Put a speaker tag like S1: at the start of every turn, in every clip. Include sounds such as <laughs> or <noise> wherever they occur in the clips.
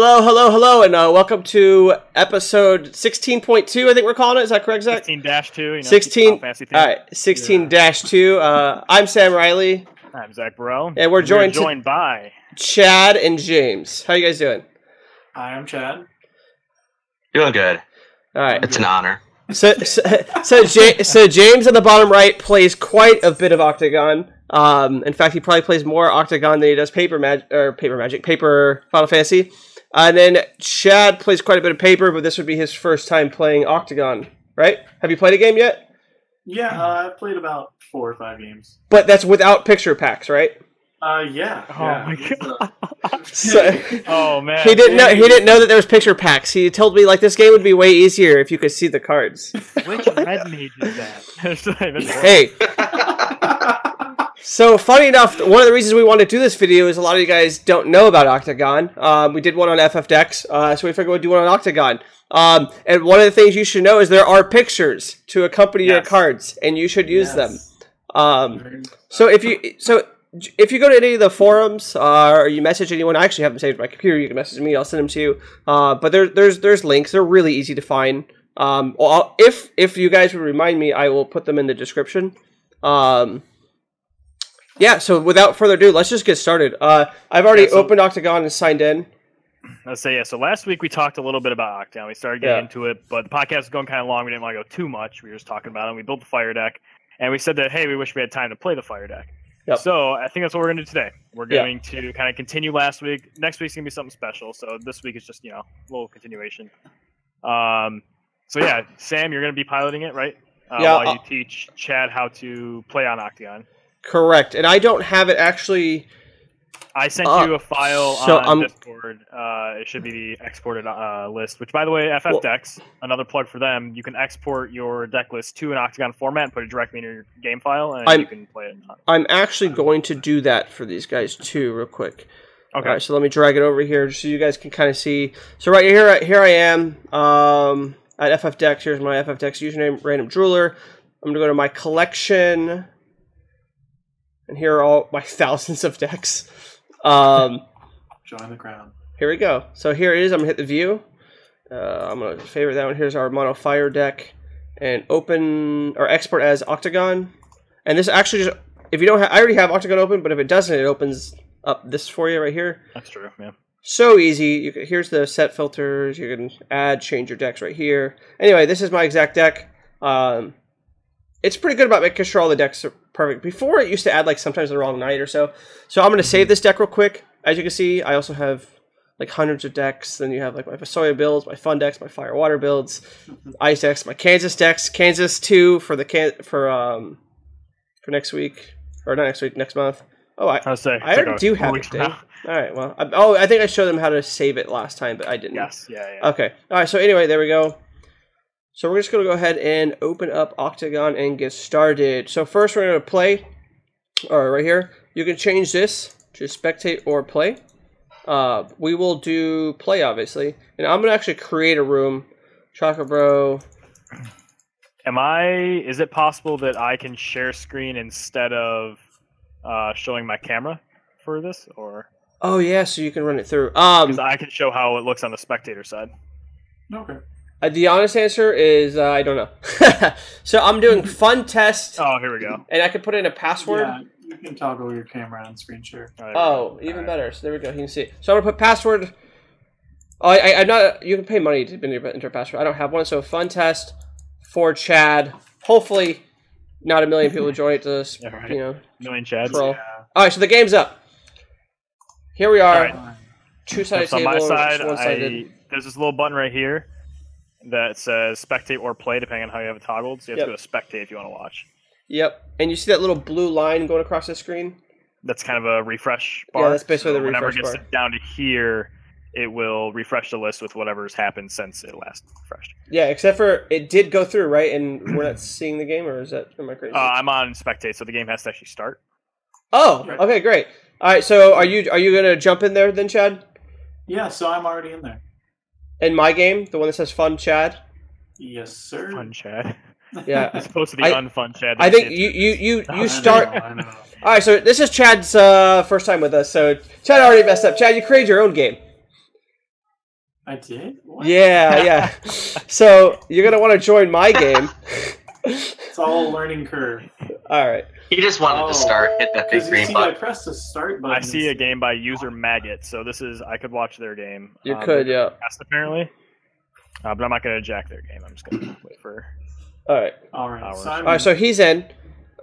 S1: Hello, hello, hello, and uh, welcome to episode 16.2, I think we're calling it. Is that correct, Zach?
S2: 16 dash 2. You know,
S1: 16. All right, 16 dash 2. Uh, I'm Sam Riley,
S2: I'm Zach Burrell.
S1: And we're joined to-
S2: joined by.
S1: Chad, and James. How you guys doing?
S3: Hi, I'm Chad.
S4: Doing good.
S1: All right.
S4: It's an honor.
S1: So, so, so, Ja- so James on the bottom right plays quite a bit of OCTGN. Um, in fact, he probably plays more OCTGN than he does Paper Magic or Paper Magic, Paper Final Fantasy. And then Chad plays quite a bit of Paper, but this would be his first time playing OCTGN, right? Have you played a game yet?
S3: Yeah, uh, I've played about four or five games.
S1: But that's without picture packs, right?
S3: Uh, yeah.
S2: Oh
S3: yeah,
S2: my
S3: it's, uh,
S1: So, <laughs>
S2: Oh, man.
S1: he didn't know. He didn't know that there was picture packs. He told me like this game would be way easier if you could see the cards.
S2: Which red mage is that? <laughs> It's
S1: Hey, <laughs> So funny enough, one of the reasons we want to do this video is a lot of you guys don't know about OCTGN. Um, we did one on FF Decks, uh, so we figured we'd do one on OCTGN. Um, and one of the things you should know is there are pictures to accompany your cards, and you should use them. Um, so if you so if you go to any of the forums uh, or you message anyone, I actually have them saved on my computer. You can message me. I'll send them to you. Uh, but there, there's there's links. They're really easy to find. Um, well, if if you guys would remind me, I will put them in the description. Um, yeah. So without further ado, let's just get started. Uh, I've already
S2: Yeah, so-
S1: opened OCTGN and signed in.
S2: Let's say, yeah. So last week we talked a little bit about OCTGN. We started getting
S1: Yeah.
S2: into it, but the podcast was going kind of long. We didn't want to go too much. We were just talking about it. We built the fire deck, and we said that, hey, we wish we had time to play the fire deck.
S1: Yep.
S2: So I think that's what we're going to do today. We're
S1: Yeah.
S2: going to kind of continue last week. Next week's going to be something special. So this week is just, you know, a little continuation. Um, so yeah, Sam, you're going to be piloting it, right? Uh,
S1: Yeah,
S2: While you teach Chad how to play on OCTGN.
S1: Correct. And I don't have it actually.
S2: I sent
S1: Uh,
S2: you a file
S1: so
S2: on
S1: I'm-
S2: Discord. Uh, it should be the exported uh, list. Which, by the way, FF
S1: Well-
S2: Decks, another plug for them. You can export your deck list to an OCTGN format and put it directly in your game file, and
S1: I'm-
S2: you can play it.
S1: I'm actually going to do that for these guys too, real quick.
S2: Okay.
S1: All right, so let me drag it over here just so you guys can kind of see. So right here, here I am um, at FF Decks. Here's my FF Decks username, Random Drooler. I'm gonna go to my collection, and here are all my <laughs> thousands of decks. Um,
S3: Join the crowd.
S1: here we go. So here it is. I'm gonna hit the view. Uh, I'm gonna favorite that one. Here's our mono fire deck, and open or export as OCTGN. And this actually just if you don't have, I already have OCTGN open, but if it doesn't, it opens up this for you right here.
S2: That's true. Yeah.
S1: So easy. You can, here's the set filters. You can add, change your decks right here. Anyway, this is my exact deck. Um, it's pretty good about making sure all the decks are perfect. Before it used to add like sometimes the wrong night or so. So I'm gonna save this deck real quick. As you can see, I also have like hundreds of decks. Then you have like my Soya builds, my Fun decks, my Fire Water builds, Ice decks, my Kansas decks, Kansas two for the can for um for next week or not next week, next month. Oh, I
S2: I was say.
S1: I already do have it. All right. Well, I, oh, I think I showed them how to save it last time, but I didn't.
S2: Yes. Yeah. Yeah.
S1: Okay. All right. So anyway, there we go. So we're just gonna go ahead and open up OCTGN and get started. So first, we're gonna play. All right, right here. You can change this to spectate or play. Uh, we will do play, obviously, and I'm gonna actually create a room. Chakra Bro.
S2: Am I? Is it possible that I can share screen instead of uh, showing my camera for this, or
S1: Oh yeah, so you can run it through. Um,
S2: I can show how it looks on the spectator side?
S3: Okay.
S1: Uh, the honest answer is uh, I don't know. <laughs> so I'm doing <laughs> fun test,
S2: Oh, here we go.
S1: and I can put in a password.
S3: Yeah, you can toggle your camera on screen share.
S2: Oh, there we go.
S1: Oh, even
S2: Alright.
S1: better. So there we go. You can see. So I'm gonna put password. Oh, I, I, I'm not. You can pay money to enter enter password. I don't have one. So fun test for Chad. Hopefully, not a million people join it to this.
S2: Yeah, <laughs> right.
S1: You know.
S2: Million chads.
S3: Yeah.
S1: All right. So the game's up. Here we are.
S2: Alright.
S1: Two sided
S2: So on my side,
S1: one sided.
S2: I, there's this little button right here that says spectate or play, depending on how you have it toggled. So you have
S1: Yep.
S2: to go to spectate if you want to watch.
S1: Yep. And you see that little blue line going across the screen?
S2: That's kind of a refresh bar.
S1: Yeah, that's basically the refresh
S2: whenever
S1: refresh
S2: it gets
S1: bar.
S2: down to here, it will refresh the list with whatever's happened since it last refreshed.
S1: Yeah. Except for it did go through right, and we're not <clears throat> seeing the game, or is that am I crazy?
S2: Uh, I'm on spectate, so the game has to actually start.
S1: oh.
S3: Right.
S1: Okay. Great. All right. So are you are you gonna jump in there then, Chad?
S3: Yeah, so I'm already in there.
S1: In my game, the one that says "Fun Chad."
S3: Yes, sir.
S2: Fun Chad.
S1: Yeah. <laughs>
S2: As opposed to the
S1: I-
S2: unfun Chad.
S1: I think
S2: did.
S1: you you <laughs> you
S2: I
S1: you
S2: know,
S1: start.
S3: I know.
S1: All right, so this is Chad's uh, first time with us. So Chad already messed up. Chad, you created your own game.
S3: I did. What?
S1: Yeah, yeah. <laughs> So you're gonna want to join my game.
S3: It's all a learning curve.
S1: All right.
S4: He just wanted
S3: Oh.
S4: to start, hit that big green
S3: see, I
S4: button.
S3: pressed the start button.
S2: I see a game by user Maggot, so this is I could watch their game.
S1: You
S2: Um,
S1: could, yeah.
S2: Best apparently, uh, but I'm not gonna jack their game. I'm just gonna <clears throat> wait for.
S1: All right.
S3: All right.
S2: Hours.
S3: Simon.
S1: All right. So he's in.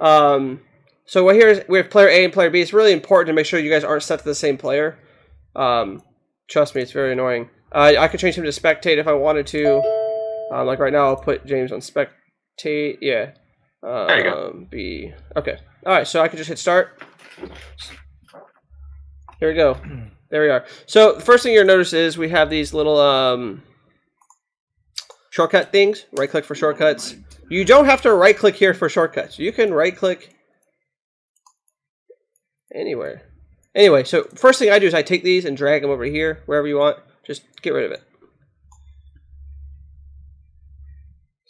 S1: Um. So what here is we have player A and player B. It's really important to make sure you guys aren't set to the same player. Um. Trust me, it's very annoying. Uh, I could change him to spectate if I wanted to. Um, like right now, I'll put James on spectate. Yeah. Um,
S4: There you go.
S1: B. Okay. All right. So I can just hit start. Here we go. There we are. So the first thing you'll notice is we have these little um, shortcut things. Right click for shortcuts. You don't have to right click here for shortcuts. You can right click anywhere. Anyway, so first thing I do is I take these and drag them over here, wherever you want. Just get rid of it.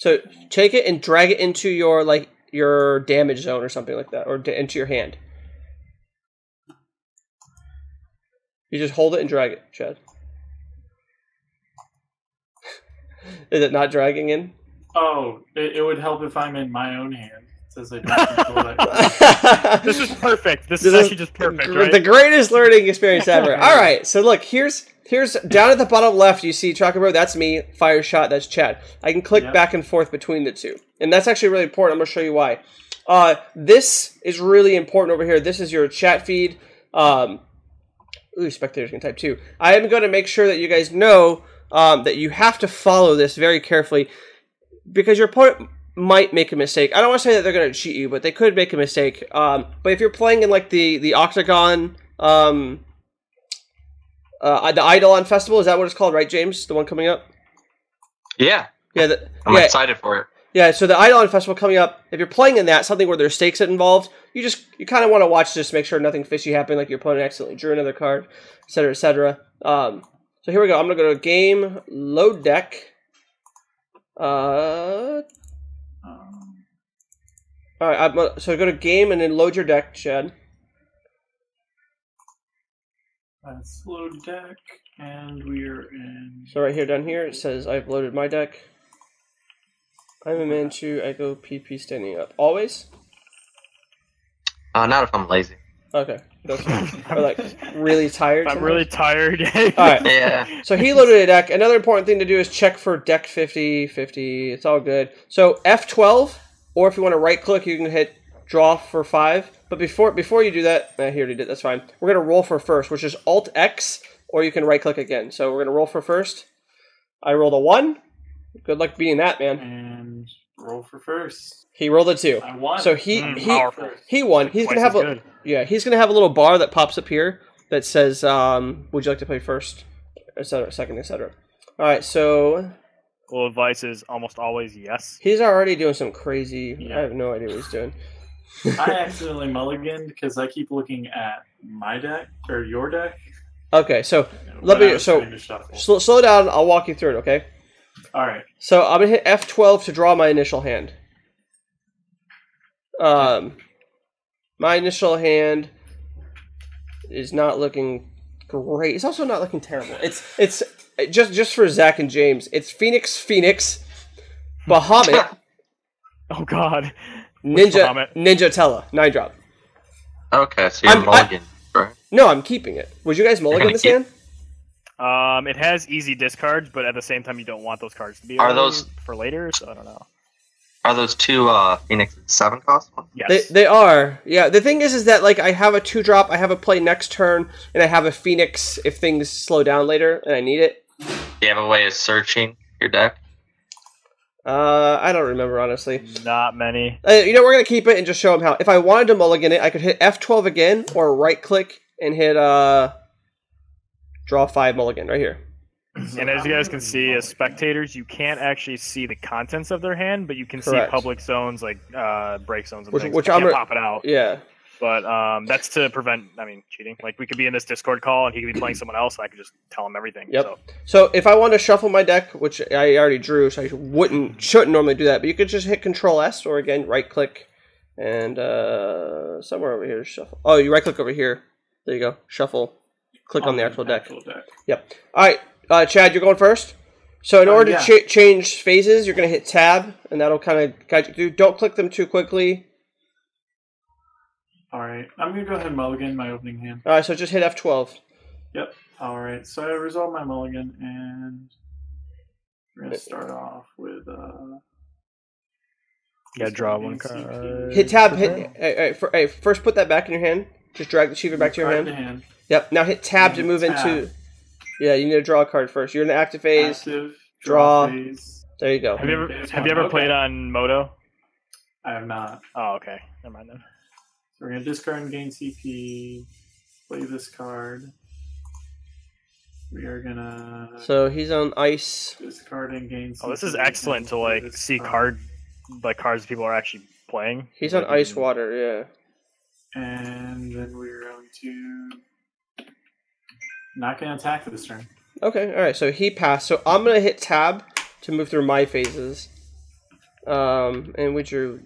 S1: So take it and drag it into your like your damage zone or something like that, or d- into your hand. You just hold it and drag it, Chad. <laughs> Is it not dragging in?
S3: Oh, it, it would help if I'm in my own hand. It says I don't control that. <laughs>
S2: This is perfect. This,
S1: This
S2: is
S1: is
S2: actually just perfect,
S1: Gr-
S2: right?
S1: The greatest learning experience ever. <laughs> All right, so look, here's here's down at the bottom left. You see Chocobo. That's me. Fire shot. That's Chad. I can click
S3: Yep.
S1: back and forth between the two, and that's actually really important. I'm gonna show you why. Uh, this is really important over here. This is your chat feed. Um, ooh, spectators can type too. I am going to make sure that you guys know um, that you have to follow this very carefully because your opponent might make a mistake. I don't want to say that they're going to cheat you, but they could make a mistake. Um, but if you're playing in like the the OCTGN, um, uh, the Eidolon Festival, is that what it's called, right, James? The one coming up.
S4: Yeah,
S1: Yeah, the,
S4: I'm
S1: yeah,
S4: excited for it.
S1: yeah. So the Eidolon Festival coming up. If you're playing in that, something where there's stakes involved, you just you kind of want to watch just make sure nothing fishy happened, like your opponent accidentally drew another card, etc., etc. Um, so here we go. I'm gonna go to game load deck. Uh,
S3: Um,
S1: all right. I'm, so go to game and then load your deck, Chad.
S3: let's load deck, and we're in.
S1: So right here down here it says I've loaded my deck. I'm a man to echo PP standing up. Always?
S4: Uh, not if I'm lazy.
S1: Okay. That's <laughs> or like really tired.
S2: I'm
S1: sometimes?
S2: really tired. <laughs>
S1: All right.
S4: Yeah.
S1: So he loaded a deck. Another important thing to do is check for deck 50, 50. It's all good. So F12, or if you want to right click, you can hit draw for five. But before before you do that, eh, he already did. That's fine. We're gonna roll for first, which is Alt X, or you can right click again. So we're gonna roll for first. I rolled a one. Good luck beating that, man.
S3: And roll for first.
S1: He rolled a two.
S3: I won.
S1: So he
S2: Mm,
S1: he
S2: powerful.
S1: he won. He's
S2: Twice
S1: gonna have
S2: as
S1: a
S2: good.
S1: yeah. He's gonna have a little bar that pops up here that says, um, "Would you like to play first, etc., second, etc." All right. So
S2: Well, advice is almost always yes.
S1: He's already doing some crazy.
S3: Yeah.
S1: I have no idea what he's doing. <laughs>
S3: I <laughs> accidentally mulliganed because I keep looking at my deck or your deck.
S1: okay, so
S3: when
S1: me-
S3: I was
S1: so-
S3: trying to shuffle.
S1: slow, slow down. I'll walk you through it. Okay.
S3: All right.
S1: So I'm gonna hit F12 to draw my initial hand. Um, my initial hand is not looking great. It's also not looking terrible. It's it's just just for Zach and James. It's Phoenix, Phoenix, Bahamut, <laughs>
S2: Oh God.
S1: Ninja,
S2: Bahamut?
S1: Ninja Tellah, nine drop.
S4: Okay, so you're
S1: I'm- I-
S4: mulligan, right?
S1: No, I'm keeping it. Would you guys mulligan
S4: gonna <laughs>
S1: this
S4: keep-
S1: hand?
S2: Um, it has easy discards, but at the same time, you don't want those cards to be
S4: Are those-
S2: for later? So I don't know.
S4: Are those two uh Phoenix seven cost ones?
S2: Yes.
S1: They, they are. Yeah. The thing is, is that like I have a two drop, I have a play next turn, and I have a Phoenix if things slow down later and I need it.
S4: Do you have a way of searching your deck?
S1: Uh, I don't remember honestly.
S2: Not many.
S1: Uh, you know, we're gonna keep it and just show them how. If I wanted to mulligan it, I could hit F12 again or right click and hit uh, draw five mulligan right here. <clears throat>
S2: And as you guys can see, as spectators, you can't actually see the contents of their hand, but you can
S1: Correct.
S2: see public zones like uh, break zones and
S1: Which-
S2: things.
S1: which I'm re-
S2: pop it out.
S1: Yeah.
S2: But um, that's to prevent, I mean, cheating. Like we could be in this Discord call and he could be playing someone else, and I could just tell him everything.
S1: Yep.
S2: So
S1: So if I want to shuffle my deck, which I already drew, so I wouldn't shouldn't normally do that, but you could just hit Control S or again right click and uh, somewhere over here shuffle. Oh, you right click over here. There you go. Shuffle. Click on the actual deck.
S3: Actual deck.
S1: Yep. All right. uh, Chad, you're going first. So in
S3: Uh,
S1: order
S3: yeah.
S1: to ch- change phases, you're going to hit Tab, and that'll kind of guide you through. Don't click them too quickly.
S3: All right, I'm gonna go ahead and mulligan my opening hand.
S1: All right, so just hit F12.
S3: Yep. All right, so I resolve my mulligan, and we're gonna start off with. uh
S2: You gotta draw one card.
S1: Hit Tab. Hit. Hey, hey, for, hey, first, put that back in your hand. Just drag the achiever back to your hand.
S3: hand.
S1: Yep. Now hit Tab to move
S3: tab.
S1: into. Yeah, you need to draw a card first. You're in the active phase.
S3: Active.
S1: draw.
S3: phase.
S1: There you go.
S2: Have you ever have you ever
S3: okay.
S2: played on Moto?
S3: I have not.
S2: Oh, okay. Never mind then.
S3: So we're gonna discard and gain CP. Play this card. We are gonna
S1: So he's on ice.
S3: discard and gain. CP.
S2: Oh, this is excellent to like see card like cards people are actually playing.
S1: He's on ice water. Yeah.
S3: And then we're going to not gonna attack this turn.
S1: Okay. All right. So he passed. So I'm gonna hit Tab to move through my phases. Um, and we drew,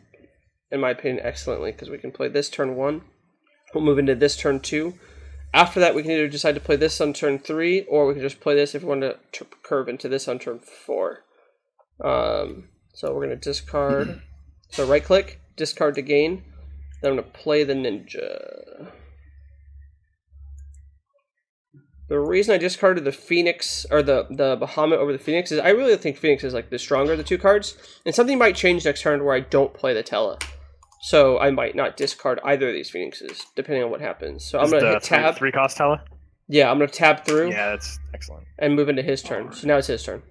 S1: in my opinion, excellently because we can play this turn one. We'll move into this turn two. After that, we can either decide to play this on turn three, or we can just play this if we want to t- curve into this on turn four. Um, so we're gonna discard. <clears throat> so right click, discard to gain. Then I'm gonna play the ninja. The reason I discarded the Phoenix or the the Bahamut over the Phoenix is I really think Phoenix is like the stronger of the two cards, and something might change next turn where I don't play the Tellah. So I might not discard either of these Phoenixes, depending on what happens. So I'm gonna hit
S2: three,
S1: tab.
S2: three cost tele.
S1: Yeah, I'm gonna tab through
S2: Yeah, that's excellent.
S1: and move into his turn. So now it's his turn.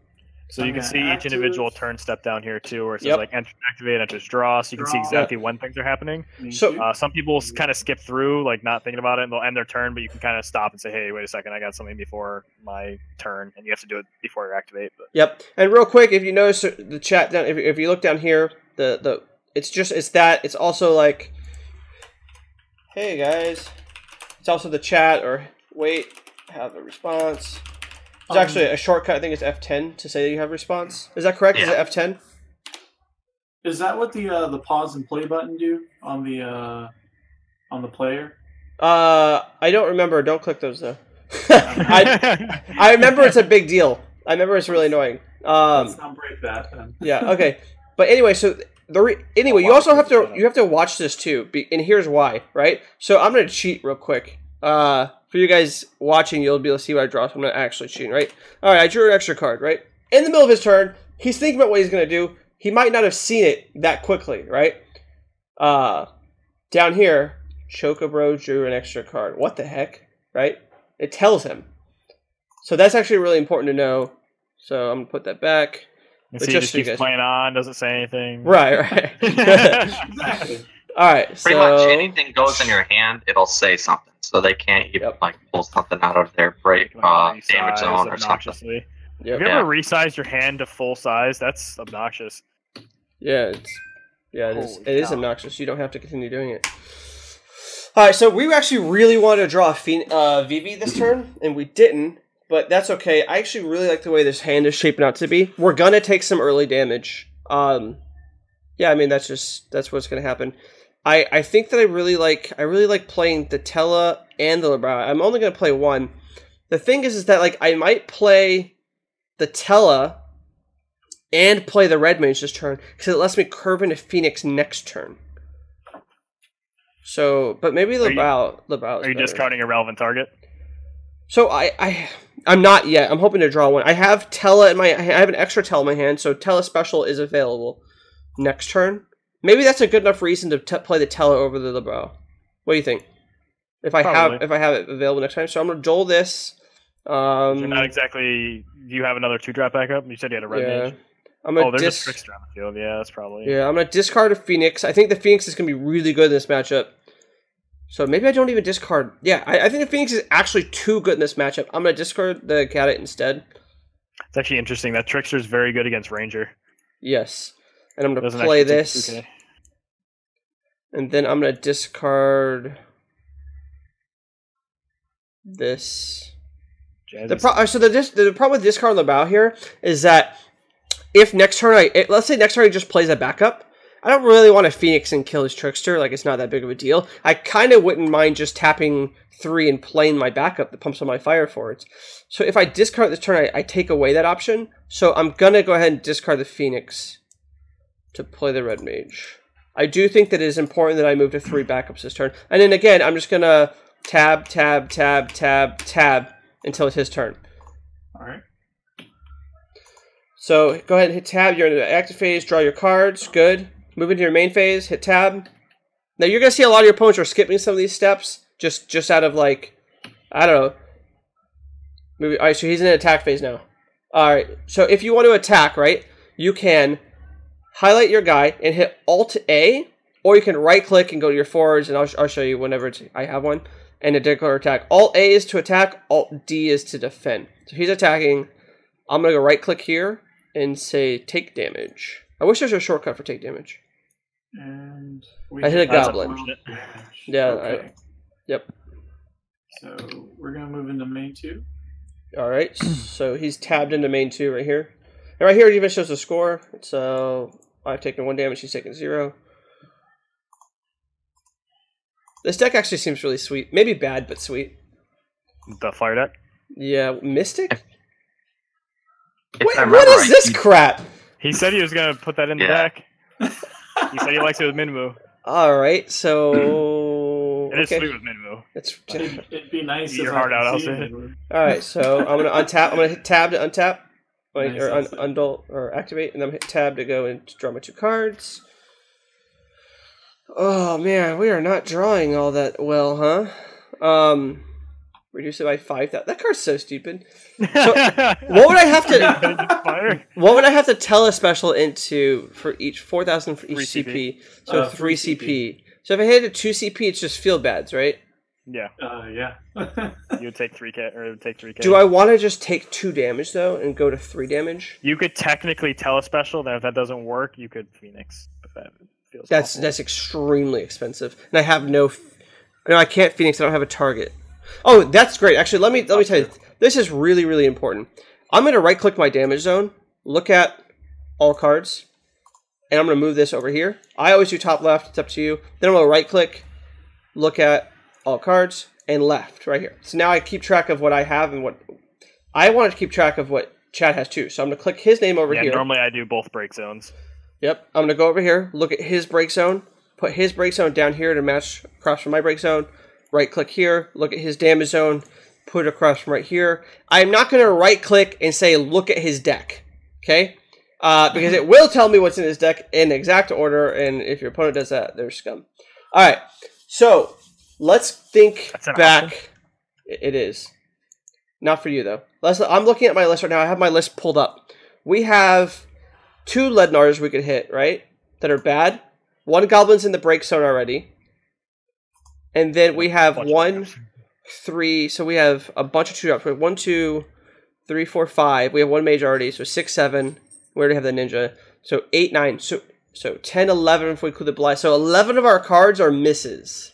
S2: So you can see each
S3: active.
S2: individual turn step down here too, where it says
S1: Yep.
S2: like enter, activate, enters draw, so you can see
S3: Draw.
S2: exactly when things are happening.
S1: So-
S2: Uh, some people kind of skip through, like not thinking about it, and they'll end their turn, but you can kind of stop and say, "Hey, wait a second, I got something before my turn," and you have to do it before you activate. But
S1: Yep. And real quick, if you notice the chat down, if, if you look down here, the the it's just it's that it's also like, hey guys, it's also the chat or wait have a response. It's
S3: Um,
S1: actually a shortcut. I think it's F10 to say that you have response. Is that correct? Is it F10?
S3: Is that what the uh, the pause and play button do on the uh, on the player?
S1: Uh, I don't remember. Don't click those though. <laughs> I I remember it's a big deal. I remember it's really annoying. Um,
S3: Let's not break that then.
S1: yeah okay but anyway so the re- anyway you also have to you have to watch this too be- and here's why right so i'm gonna cheat real quick uh for you guys watching you'll be able to see what i draw so i'm not actually cheating right? All right i drew an extra card right? In the middle of his turn he's thinking about what he's gonna do. He might not have seen it that quickly right? Uh down here chocobro drew an extra card. What the heck right? It tells him. So that's actually really important to know. So i'm gonna put that back.
S2: And
S1: But
S2: see,
S1: just
S2: just keeps
S1: guys-
S2: playing on, doesn't say anything.
S1: Right, right. <laughs> <laughs>
S3: Exactly.
S1: All right,
S4: Pretty
S1: so
S4: much anything goes in your hand, it'll say something. So they can't even
S1: Yep.
S4: like pull something out of their break uh,
S2: resize
S4: damage zone or something.
S1: Yep.
S2: Have you
S4: Yeah.
S2: ever resized your hand to full size? That's obnoxious.
S1: yeah, it's yeah, it is.
S2: Holy
S1: It is
S2: cow.
S1: obnoxious. You don't have to continue doing it. All right, so we actually really wanted to draw a Phoen- uh, Vivi this <clears throat> turn, and we didn't. But that's okay. I actually really like the way this hand is shaping out to be. We're gonna take some early damage. Um, yeah, I mean that's just that's what's gonna happen. I I think that I really like I really like playing the Tellah and the Lebreau. I'm only gonna play one. The thing is, is that like I might play the Tellah and play the Red Mage this turn because it lets me curve into Phoenix next turn. So, but maybe
S2: you-
S1: Lebreau. Lebreau is
S2: Are you
S1: better.
S2: discarding a relevant target?
S1: So I, I, I'm not yet. I'm hoping to draw one. I have Tellah in my. I have an extra Tellah in my hand, so Tellah special is available next turn. Maybe that's a good enough reason to t- play the teller over the Lebreau. What do you think? If I have if I have it available next time, so I'm gonna Joel this. Um,
S2: You're not exactly. Do you have another two drop backup? You said you had a red
S1: yeah,
S2: mage.
S1: I'm
S2: Oh, there's
S1: dis-
S2: a trickster on the field. Yeah, that's probably.
S1: Yeah, I'm gonna discard a Phoenix. I think the Phoenix is gonna be really good in this matchup. So maybe I don't even discard. Yeah, I, I think the Phoenix is actually too good in this matchup. I'm gonna discard the Gadget instead.
S2: It's actually interesting. That trickster is very good against ranger.
S1: Yes, and I'm gonna play
S2: actually take
S1: this,
S2: 2K.
S1: and then I'm gonna discard this. The pro- uh, so the, dis- the problem with discard Lebreau here is that if next turn I let's say next turn he just plays a backup, I don't really want to Phoenix and kill his Trickster. Like, it's not that big of a deal. I kind of wouldn't mind just tapping three and playing my backup that pumps on my Fire Forwards. So if I discard this turn, I, I take away that option. So I'm going to go ahead and discard the Phoenix to play the Red Mage. I do think that it is important that I move to three backups this turn. And then again, I'm just going to tab, tab, tab, tab, tab until it's his turn.
S3: All right.
S1: So go ahead and hit tab. You're in the active phase. Draw your cards. Good. Move into your main phase. Hit tab. Now you're gonna see a lot of your opponents are skipping some of these steps just just out of like I don't know. Maybe all right. So he's in an attack phase now. All right. So if you want to attack, right, you can highlight your guy and hit Alt A, or you can right click and go to your forwards, and I'll, I'll show you whenever it's, I have one. And a declare attack. Alt A is to attack. Alt D is to defend. So he's attacking. I'm gonna go right click here and say take damage. I wish there's a shortcut for take damage.
S3: And we
S1: I hit a goblin.
S3: twelve damage.
S1: Yeah, I- Yep.
S3: So we're gonna move into main two.
S1: All right. so he's tabbed into main two right here. And right here it even shows the score. So I've taken one damage. He's taken zero. This deck actually seems really sweet. Maybe bad, but sweet.
S2: The fire deck.
S1: Yeah, Mystic.
S4: If
S1: Wait,
S4: I
S1: what
S4: remember
S1: is
S4: right,
S1: this
S4: you-
S1: crap?
S2: He said he was gonna put that in the deck. He said he likes it with Minwu.
S1: All right. So <clears throat>
S2: It is
S1: okay.
S2: sweet with Minwu.
S1: It's
S3: It'd, it'd be nice
S2: Eat
S3: if
S2: your
S3: I
S2: heart
S3: could
S2: out,
S3: see
S2: I'll say.
S3: it.
S1: all right. So I'm gonna untap. I'm gonna hit tab to untap, like,
S3: Nice,
S1: or un, undul or activate, and then hit tab to go and draw my two cards. Oh man, we are not drawing all that well, huh? Um, reduce it by five. That that card's so stupid. <laughs> What would I have to? <laughs> What would I have to tell a special into for each four thousand for each
S2: Three
S1: CP? So
S3: Uh,
S1: three
S3: three
S1: CP. So if I hit a two CP, it's just field bads, right?
S2: Yeah,
S3: Uh, yeah. <laughs>
S2: you would take three K or it would take three K.
S1: Do I want to just take two damage though and go to three damage?
S2: You could technically tell a special. Then if that doesn't work, you could Phoenix. But that feels
S1: That's
S2: awful.
S1: that's extremely expensive, and I have no. f- No, I can't Phoenix. I don't have a target. Oh, that's great. Actually, let me let me tell you. This is really really important. I'm going to right click my damage zone. Look at all cards, and I'm going to move this over here. I always do top left. It's up to you. Then I'm going to right click, look at all cards, and left right here. So now I keep track of what I have and what I wanted to keep track of what Chad has too. So I'm going to click his name over
S2: yeah.
S1: here.
S2: Normally I do both break zones.
S1: Yep. I'm gonna go over here, look at his break zone, put his break zone down here to match across from my break zone. Right click here, look at his damage zone, put it across from right here. I'm not gonna right click and say look at his deck. Okay? Uh, because it will tell me what's in his deck in exact order, and if your opponent does that, they're scum. Alright, so let's think back.
S2: option?
S1: It is. Not for you though. Let's, I'm looking at my list right now. I have my list pulled up. We have two Lednars we could hit, right? That are bad. One Goblin's in the break zone already. And then we have one, three. So we have a bunch of two drops. We have one, two, three, four, five. We have one mage already. So six, seven. We already have the ninja. So eight, nine. So so 10, 11 if we include the blind. So 11 of our cards are misses.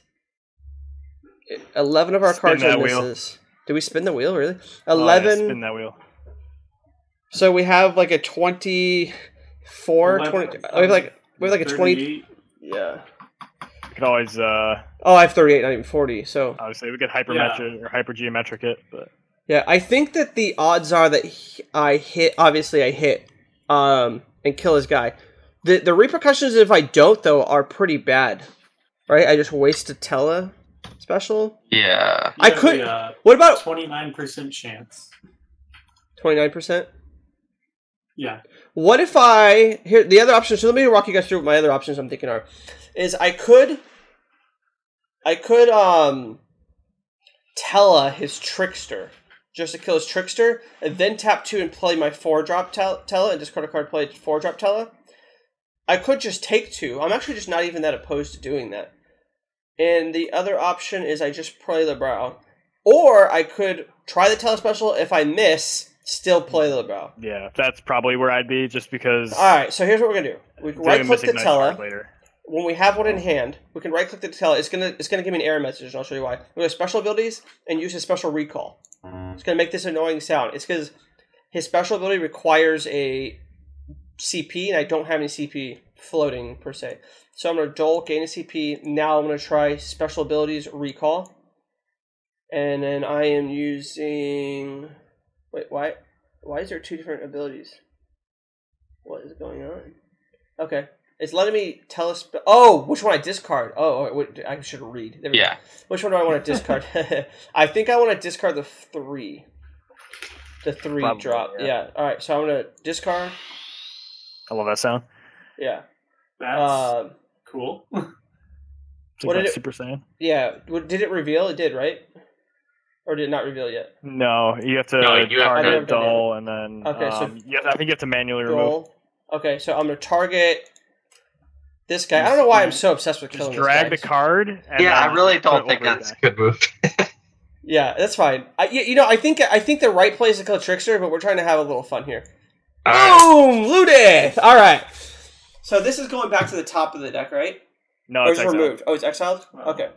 S1: 11 of our
S2: Spin
S1: cards are
S2: that wheel.
S1: misses. Do we spin the wheel, really?
S2: Oh, yeah,
S1: 11.
S2: spin that wheel.
S1: So we have like a 24, 20, we have like we have like a 20 yeah.
S2: We could always uh
S1: Oh, I have 38, not even 40. So,
S2: obviously we could hypermetric or hypergeometric it, but
S1: yeah, I think that the odds are that he- I hit obviously I hit um and kill his guy. The the repercussions if I don't though are pretty bad. Right? I just waste a tele special.
S4: Yeah.
S1: I
S3: You
S1: could-
S3: a, uh,
S1: What about
S3: 29% chance.
S1: 29%?
S3: Yeah.
S1: What if I here the other option? So let me walk you guys through what my other options. I'm thinking are is I could I could um Tellah his trickster just to kill his trickster, and then tap two and play my four drop tel- Tellah and discard a card play four drop Tellah. I could just take two. I'm actually just not even that opposed to doing that. And the other option is I just play the brow, or I could try the Tellah special. If I miss, still play the brow.
S2: yeah, that's probably where I'd be just because
S1: All right, so here's what we're gonna do. We can right click the
S2: Knight later.
S1: When we have one in hand, we can right click the Tellah. It's gonna it's gonna give me an error message, and I'll show you why. We go to special abilities and use his special recall. It's gonna make this annoying sound. It's because his special ability requires a CP, and I don't have any CP floating per se. So I'm gonna dole gain a CP. Now I'm gonna try special abilities recall, and then I am using. Wait, why? Why is there two different abilities? What is going on? Okay, it's letting me tell us. Oh, which one I discard? Oh, oh wait, I should read. There we go.
S4: Yeah.
S1: Which one do I want to <laughs> discard? <laughs> I think I want to discard the three. The three
S2: Probably,
S1: drop.
S2: yeah.
S1: Yeah. All right. So I'm gonna discard.
S2: I love that sound.
S1: Yeah.
S3: That's
S1: Um.
S3: Cool. <laughs>
S2: It's
S1: What
S2: like
S1: did it-
S2: Super Saiyan.
S1: Yeah. What- Did it reveal? It did, right? Or did it not reveal yet?
S2: No, you have to
S4: No, you have
S2: target
S1: to-
S2: dull, and then
S1: Okay, so-
S2: um, you have, I think you have to manually remove.
S1: Okay. So I'm gonna target this guy. I don't know why I'm so obsessed with
S2: Just
S1: killing.
S2: drag the card. And
S4: Yeah, I really don't think that's a good move. <laughs>
S1: Yeah, that's fine. I, you you know, I think I think the right place to kill Trickster, but we're trying to have a little fun here.
S4: All right.
S1: Boom! Ludith! All right. So this is going back to the top of the deck, right?
S2: No,
S1: or
S2: it's
S1: it's
S2: exiled.
S1: removed. Oh, it's exiled.
S3: Wow.
S1: Okay.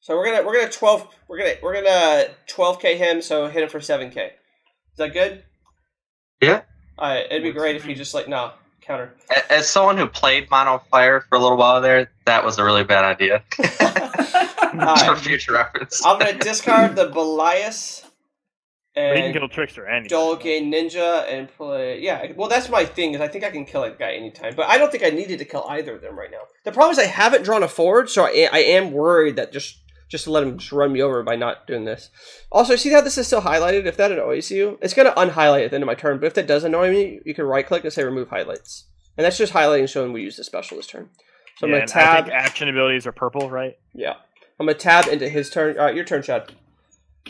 S1: So we're gonna we're gonna twelve we're gonna we're gonna uh, twelve k him. So hit him for seven k. Is that good?
S4: Yeah.
S1: All right. It'd be great if you just like nah counter.
S4: As someone who played Mono Fire for a little while there, that was a really bad idea. <laughs> <laughs>
S1: All
S4: for future reference.
S1: I'm gonna discard the Belias
S2: But you can
S1: and
S2: kill Trickster anytime.
S1: Dolgate Ninja and play. Yeah. Well, that's my thing is I think I can kill a guy anytime, but I don't think I needed to kill either of them right now. The problem is I haven't drawn a forward, so I, I am worried that just just to let him just run me over by not doing this. Also, see how this is still highlighted? If that annoys you, it's going to unhighlight at the end of my turn. But if that does annoy me, you can right click and say remove highlights, and that's just highlighting showing we use the special this turn. So I'm going
S2: and
S1: to tab.
S2: action abilities are purple, right?
S1: Yeah, I'm going to tab into his turn. All right, your turn, Chad.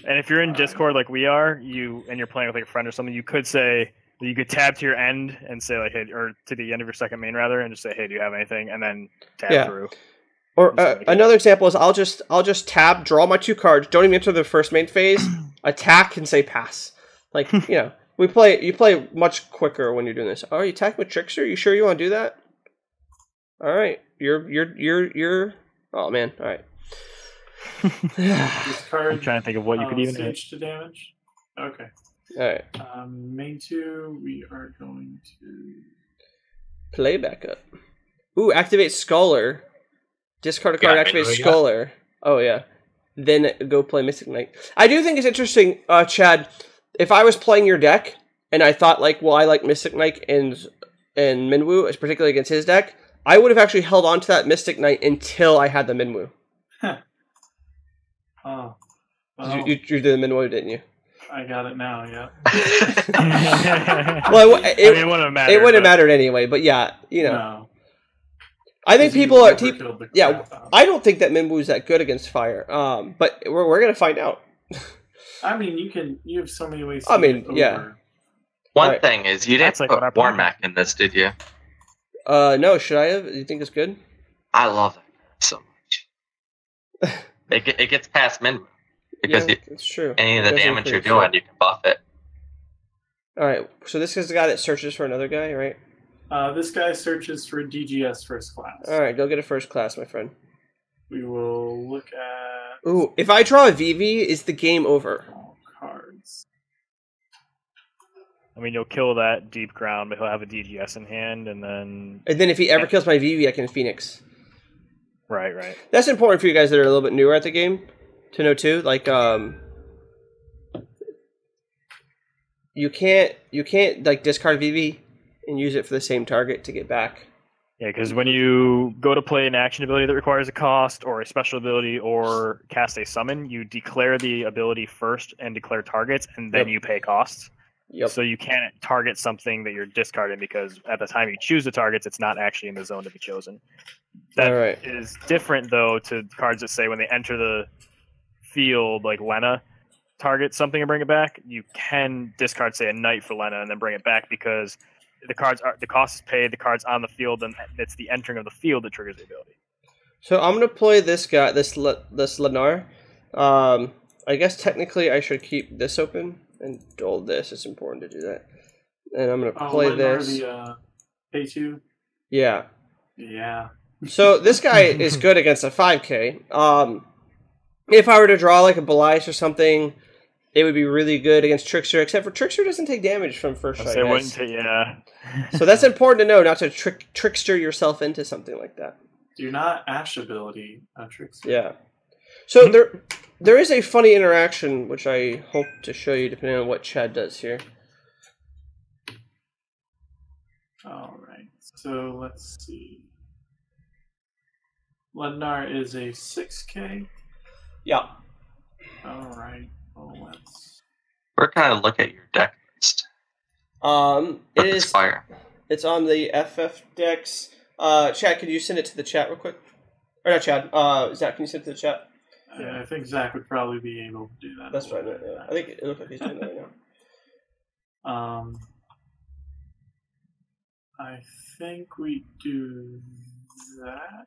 S2: And if you're in Discord like we are, you and you're playing with like a friend or something, you could say you could tab to your end and say like, hey, or to the end of your second main rather, and just say, hey, do you have anything? And then tab
S1: Yeah.
S2: through.
S1: Or uh, another example is I'll just I'll just tab, draw my two cards, don't even enter the first main phase, <coughs> attack and say pass. Like <laughs> you know, we play you play much quicker when you're doing this. Oh, you attack with trickster? You sure you want to do that? All right, you're you're you're you're. Oh man, all right. <sighs>
S3: this card.
S2: I'm trying to think of what you
S3: uh,
S2: could even hit.
S3: to damage. Okay.
S1: all right,
S3: Um, main two, we are going to.
S1: play backup. Ooh, activate Scholar. Discard a card,
S4: Yeah,
S1: activate
S4: there you.
S1: Scholar. Oh yeah. Then go play Mystic Knight. I do think it's interesting, uh, Chad. If I was playing your deck and I thought like, well, I like Mystic Knight and and Minwu, particularly against his deck, I would have actually held on to that Mystic Knight until I had the Minwu.
S3: Oh.
S1: You,
S3: Well,
S1: you, you did the Minwu, didn't you?
S3: I got it now, yeah. <laughs> <laughs>
S1: Well, it,
S2: I mean, it wouldn't have mattered.
S1: it wouldn't have mattered anyway. But yeah, you know,
S3: No.
S1: I think people are.
S3: never
S1: Te- yeah,
S3: crap out of
S1: I don't think that Minwu is that good against fire. Um, but we're we're gonna find out. <laughs>
S3: I mean, you can. You have so many ways.
S1: I mean,
S3: get
S1: yeah.
S4: One
S1: Right.
S4: thing is, you didn't
S2: That's like
S4: put
S2: what I
S4: in this, did you?
S1: Uh, no, should I have? Do you think it's good?
S4: I love it so much. It, ge- it gets past min because
S1: yeah,
S4: you,
S1: it's true.
S4: any of the
S1: does
S4: damage you're
S1: increase, yeah.
S4: doing, you can buff it.
S1: All right, so this is the guy that searches for another guy, right?
S3: Uh, this guy searches for DGS first class.
S1: All right, go get a first class, my friend.
S3: We will look at
S1: Ooh, if I draw a VV, is the game over?
S3: all cards.
S2: I mean, you'll kill that deep ground, but he'll have a DGS in hand, and then
S1: And then if he ever kills my VV, I can Phoenix.
S2: Right, right.
S1: That's important for you guys that are a little bit newer at the game to know too. Like, um, you can't you can't like discard VV and use it for the same target to get back.
S2: Yeah, because when you go to play an action ability that requires a cost, or a special ability, or cast a summon, you declare the ability first and declare targets, and then
S1: Yep.
S2: you pay costs.
S1: Yep.
S2: So you can't target something that you're discarding because at the time you choose the targets, it's not actually in the zone to be chosen. That
S1: right.
S2: is different though to cards that say when they enter the field, like Lena, target something and bring it back. You can discard, say, a knight for Lena and then bring it back because the cards are the cost is paid. The cards on the field, and it's the entering of the field that triggers the ability.
S1: So I'm gonna play this guy, this Le- this Lenar. Um, I guess technically I should keep this open and hold this. It's important to do that. And I'm gonna
S3: Oh,
S1: play
S3: Lennar,
S1: this.
S3: The uh, pay two.
S1: Yeah.
S3: Yeah.
S1: So this guy is good against a 5k. Um, if I were to draw like a Belias or something, it would be really good against Trickster. Except for Trickster doesn't take damage from first
S2: I
S1: strike.
S2: wouldn't take yeah. <laughs>
S1: so that's important to know, not to trick trickster yourself into something like that.
S3: Do you're not Ash ability a trickster.
S1: Yeah. So there, there is a funny interaction which I hope to show you, depending on what Chad does here.
S3: All right. So let's see. Lednar is a 6K.
S1: Yeah.
S3: All right. Well, let's.
S4: Where can I look at your deck list?
S1: Um, it
S4: Rapid
S1: is.
S4: fire.
S1: It's on the FF decks. Uh, Chad, can you send it to the chat real quick? Or not, Chad. Uh, Zach, can you send it to the chat?
S3: I think Zach would probably be able to do that.
S1: That's right. Yeah. I think it looks like he's doing that right now.
S3: Um, I think we do that.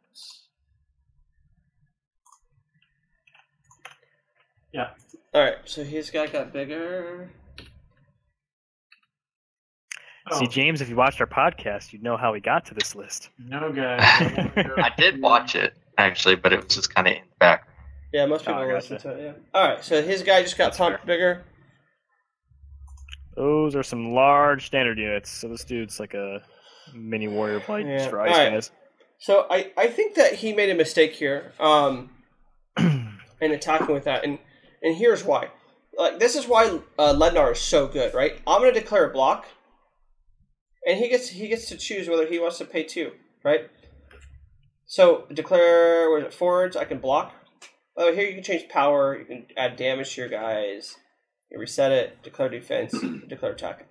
S3: Yeah.
S1: All right. So his guy got bigger.
S2: See,
S3: Oh,
S2: James, if you watched our podcast, you'd know how we got to this list.
S3: no guys. <laughs>
S4: I did watch it actually, but it was just kind of in the back.
S1: Yeah, most
S2: Oh,
S1: people
S2: I
S1: listen
S2: gotcha.
S1: to it. Yeah. All right. So his guy just got
S2: That's
S1: pumped bigger.
S2: Those are some large standard units. So this dude's like a mini warrior fight
S1: Yeah.
S2: for ice
S1: Alright.
S2: guys.
S1: So I, I think that he made a mistake here. Um, <clears throat> in attacking with that, and and here's why. Like this is why uh, Lednar is so good, right? I'm going to declare a block, and he gets he gets to choose whether he wants to pay two, right? So declare was it forwards? I can block. Oh, here you can change power. You can add damage to your guys. You reset it. Declare defense. <clears throat> declare attack.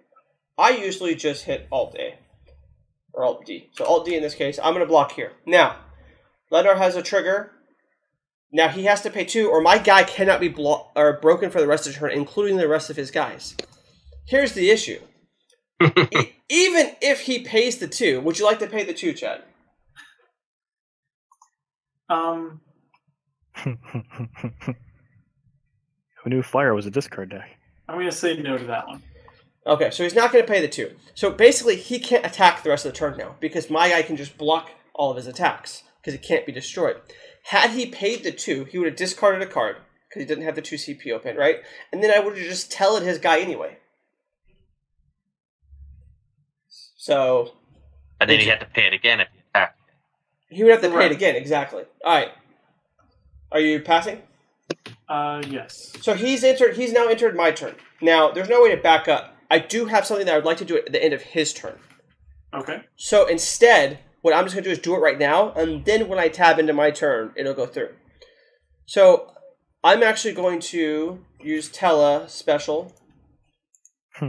S1: I usually just hit Alt A or Alt D. So Alt D in this case. I'm going to block here. Now, Lednar has a trigger. Now he has to pay two, or my guy cannot be blo- or broken for the rest of the turn, including the rest of his guys. Here's the issue. <laughs> E- even if he pays the two, would you like to pay the two, Chad?
S3: Um,
S2: Who knew fire was a discard deck?
S3: I'm gonna say no to that one.
S1: Okay, so he's not going to pay the two. So basically, he can't attack the rest of the turn now because my guy can just block all of his attacks because it can't be destroyed. Had he paid the two, he would have discarded a card because he didn't have the two CP open, right? And then I would have just telled his guy anyway. So
S4: And then he had to pay it again if you attack.
S1: he would have to pay it again, exactly. All right. Are you passing?
S3: Uh, yes.
S1: So he's entered. He's now entered my turn. Now there's no way to back up. I do have something that I would like to do at the end of his turn.
S3: Okay.
S1: So instead, what I'm just going to do is do it right now, and then when I tab into my turn, it'll go through. So I'm actually going to use Tellah special <laughs>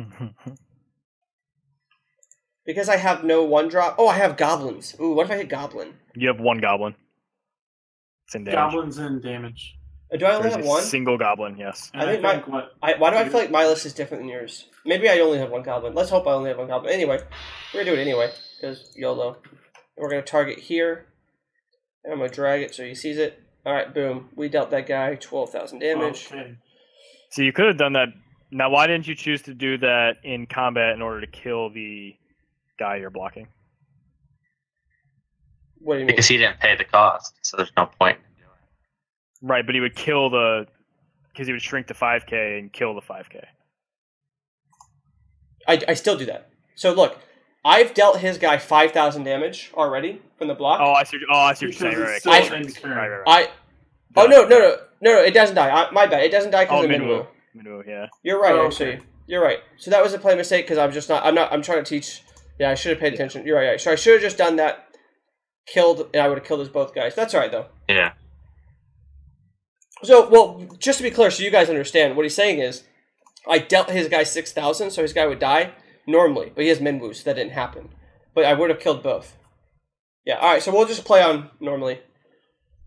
S1: because I have no one drop. Oh, I have goblins. Ooh, what if I hit goblin?
S2: you have one goblin. It's in damage.
S3: Goblins and damage.
S1: Uh, Do I only
S2: There's
S1: have
S2: a
S1: one?
S2: single goblin, yes.
S3: And
S1: I
S3: I
S1: think
S3: think,
S1: my-
S3: what
S1: I, why do I feel like my list is different than yours? Maybe I only have one goblin. Let's hope I only have one goblin. Anyway, we're gonna do it anyway because YOLO. We're gonna target here. And I'm gonna drag it so he sees it. All right, boom. We dealt that guy twelve thousand damage.
S3: Okay.
S2: So you could have done that. Now, why didn't you choose to do that in combat in order to kill the guy you're blocking?
S1: What do you mean?
S4: Because he didn't pay the cost, so there's no point in doing it.
S2: Right, but he would kill the because he would shrink to 5k and kill the 5k.
S1: I, I still do that. So look, I've dealt his guy five thousand damage already from the block.
S2: Oh, I see. Oh, I see what you're saying. Right, right,
S3: still
S2: right,
S3: in
S2: right, right, right.
S1: I. Oh no no no no no! It doesn't die. I, my bad. It doesn't die because
S2: Oh,
S1: of
S2: Minwu.
S1: Minwu.
S2: Minwu, yeah.
S1: You're right,
S3: Oh,
S1: actually.
S3: okay.
S1: You're right. So that was a play mistake because I'm just not. I'm not. I'm trying to teach. Yeah, I should have paid attention. You're right. right. So I should have just done that. Killed, and I would have killed us both guys. That's all right though.
S4: Yeah.
S1: So, well, just to be clear, so you guys understand, what he's saying is, I dealt his guy six thousand, so his guy would die normally, but he has Minwu, so that didn't happen. But I would have killed both. Yeah. All right. So we'll just play on normally.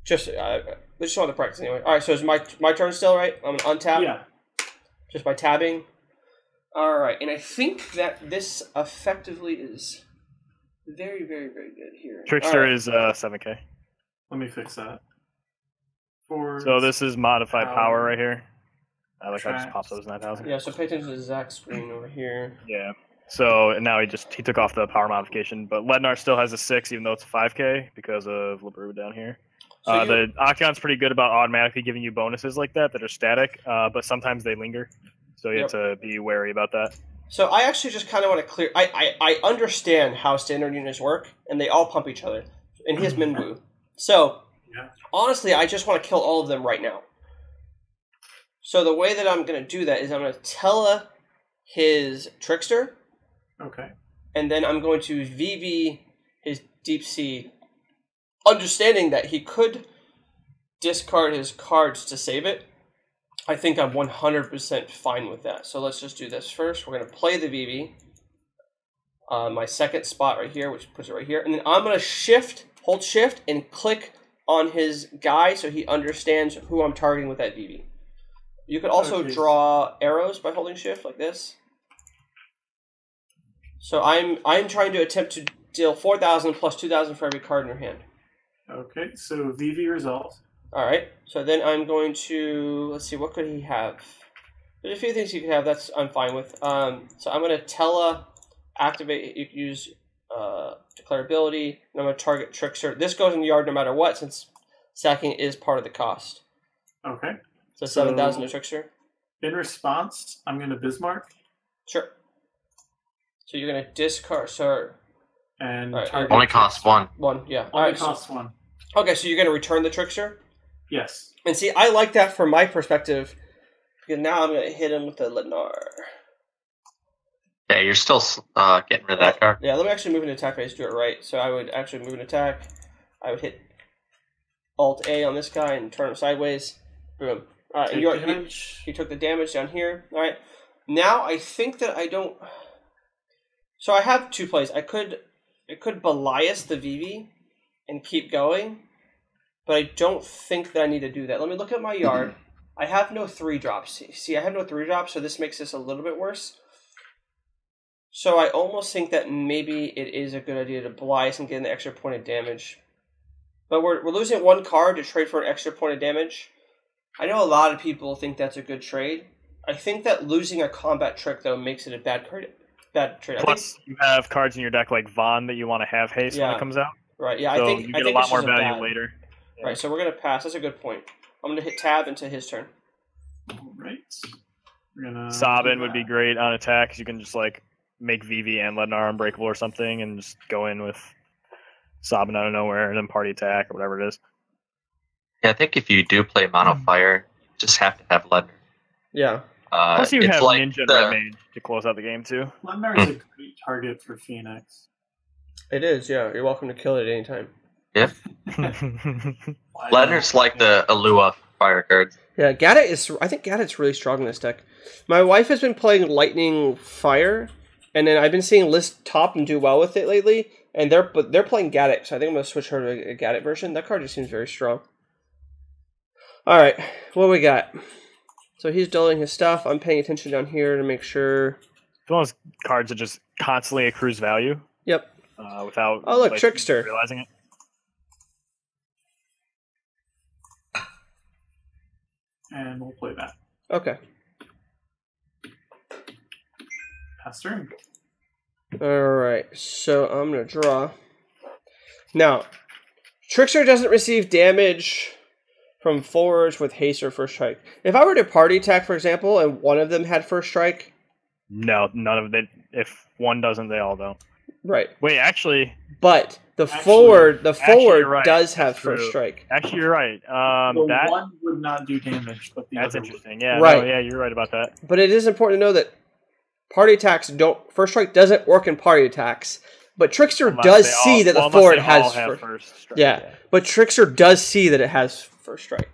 S1: Just, uh, we just want to practice anyway. All right. So it's my my turn still, right? I'm gonna untap
S3: Yeah.
S1: just by tabbing. All right, and I think that this effectively is very, very, very good here.
S2: Trickster
S1: All right.
S2: is uh, 7k.
S3: Let me fix that. Four.
S2: So this is modified
S3: Power.
S2: power right here. I like how it just
S3: Tracks.
S2: pops those 9000.
S1: Yeah, so pay attention to Zach's screen over here.
S2: Yeah. So and now he just he took off the power modification, but Lednar still has a six, even though it's a 5k because of Lebreau down here.
S1: So
S2: uh,
S1: you-
S2: the Octon's pretty good about automatically giving you bonuses like that that are static, uh, but sometimes they linger. So you have to be wary about that.
S1: So I actually just kind of want to clear. I, I I understand how standard units work, and they all pump each other. And he has Minwu. So
S3: Yeah.
S1: honestly, I just want to kill all of them right now. So the way that I'm going to do that is I'm going to tell his trickster,
S3: Okay.
S1: and then I'm going to VV his deep sea, understanding that he could discard his cards to save it. I think I'm 100% fine with that. So let's just do this first. We're going to play the Vivi. Uh, my second spot right here, which puts it right here. And then I'm going to shift, hold shift, and click on his guy so he understands who I'm targeting with that Vivi. You could also
S3: Okay.
S1: draw arrows by holding shift like this. So I'm I'm trying to attempt to deal 4,000 plus 2,000 for every card in your hand.
S3: Okay. So Vivi result.
S1: All right. So then I'm going to let's see what could he have. There's a few things you can have. That's I'm fine with. Um, so I'm going to tele activate. You can use uh, declarability. And I'm going to target trickster. This goes in the yard no matter what, since sacking is part of the cost.
S3: Okay.
S1: So
S3: So-
S1: seven thousand to trickster.
S3: In response, I'm going to Bismarck
S1: Sure. So you're going to discard. So
S3: and
S1: Alright,
S3: target
S4: Only costs one.
S1: one. Yeah.
S3: Only
S1: right. so-
S3: costs one.
S1: okay. So you're going to return the trickster.
S3: Yes.
S1: And see, I like that from my perspective. Because now I'm going to hit him with the Lenar.
S4: Yeah, you're still uh, getting rid of that card.
S1: Yeah, let me actually move into attack phase, do it right. So I would actually move an attack. I would hit Alt A on this guy and turn him sideways. Boom. All right, and
S3: Take
S1: you're, he, he took the damage down here. All right. Now I think that I don't. So I have two plays. I could, I could Belias the VV and keep going, but I don't think that I need to do that. Let me look at my mm-hmm. yard. I have no three drops. See- See, I have no three drops, so this makes this a little bit worse. So I almost think that maybe it is a good idea to Belias and get an extra point of damage. But we're, we're losing one card to trade for an extra point of damage. I know a lot of people think that's a good trade. I think that losing a combat trick though makes it a bad card, bad trade. I think,
S2: you have cards in your deck like Vaughn that you want to have haste when it comes out.
S1: right? Yeah,
S2: so
S1: I think
S2: you
S1: I
S2: get
S1: think
S2: a lot more
S1: a
S2: value
S1: bad-
S2: later. Yeah.
S1: Right, so we're gonna pass. That's a good point. I'm gonna hit tab into his turn.
S3: All right. We're gonna.
S2: Sabin would be great on attack 'cause you can just like make Vivi and Lednar unbreakable or something and just go in with Sabin out of nowhere and then party attack or whatever it is.
S4: Yeah, I think if you do play Mono Fire, just have to have Ledner.
S1: Yeah.
S4: Uh,
S2: Plus, you have
S4: like
S2: Ninja and
S4: the-
S2: Red Mage to close out the game too.
S3: Lemnar is a great target for Phoenix.
S1: It is, yeah. You're welcome to kill it at any time.
S4: Yep. <laughs>
S3: Leonard's
S4: like the Alua fire cards.
S1: Yeah, Gadget is. I think Gadget's really strong in this deck. My wife has been playing Lightning Fire, and then I've been seeing List top and do well with it lately. And they're but they're playing Gadget, so I think I'm gonna switch her to a Gadget version. That card just seems very strong. All right, what we got? So he's dulling his stuff. I'm paying attention down here to make sure.
S2: It's one of those cards that just constantly accrues value
S1: Yep.
S2: uh, without
S1: Oh, look,
S2: like,
S1: Trickster.
S2: realizing it.
S3: And we'll play that.
S1: Okay.
S3: Pass turn.
S1: All right. So I'm gonna draw. Now, Trickster doesn't receive damage from Forge with haste or first strike. If I were to party attack, for example, and one of them had first strike,
S2: No, none of them. If one doesn't, they all don't.
S1: right?
S2: Wait, actually,
S1: But the
S3: Actually-
S1: forward, the forward
S2: right.
S1: does have
S2: That's
S1: first
S2: true.
S1: strike.
S2: actually, you're right. Um,
S3: the
S2: that
S3: one would not do damage, but the
S2: that's
S3: other would.
S2: interesting. Yeah,
S1: Right.
S2: no, yeah, you're right about that.
S1: But it is important to know that party attacks don't. First strike doesn't work in party attacks. But Trickster
S2: Unless
S1: does
S2: they
S1: see that
S2: well,
S1: the
S2: unless
S1: forward has first.
S2: first strike,
S1: Yeah, but Trickster does see that it has first strike.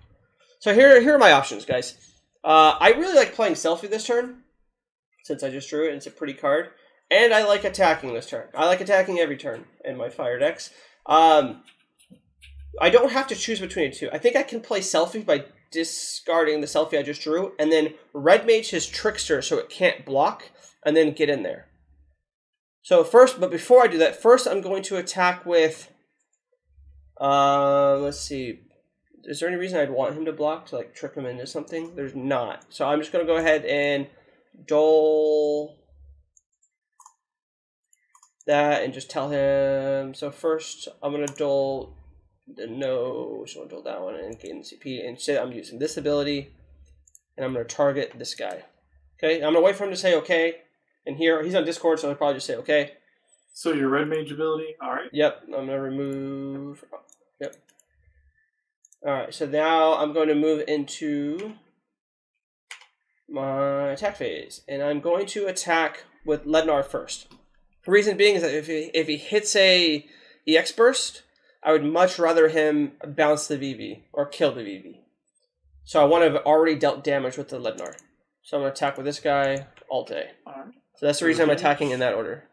S1: So here, here are my options, guys. Uh, I really like playing Selphie this turn, since I just drew it. and It's a pretty card, and I like attacking this turn. I like attacking every turn in my fire decks. Um, I don't have to choose between the two. I think I can play Selphie by discarding the Selphie I just drew, and then Red Mage his Trickster so it can't block, and then get in there. So first, but before I do that, first I'm going to attack with. Uh, let's see. Is there any reason I'd want him to block to like trick him into something? There's not. So I'm just gonna go ahead and dole that and just tell him. So first I'm gonna the no, so I'll build that one and gain CP. Instead, I'm using this ability, and I'm going to target this guy. Okay, I'm going to wait for him to say okay. And here, he's on Discord, so I'll probably just say okay.
S3: So your red mage ability. All right.
S1: Yep, I'm gonna remove. Yep. All right, so now I'm going to move into my attack phase, and I'm going to attack with Lednar first. The reason being is that if he if he hits a EX burst, I would much rather him bounce the Vivi or kill the Vivi. So I want to have already dealt damage with the Lednar. So I'm gonna attack with this guy all day.
S3: All right.
S1: So that's the reason I'm attacking in that order.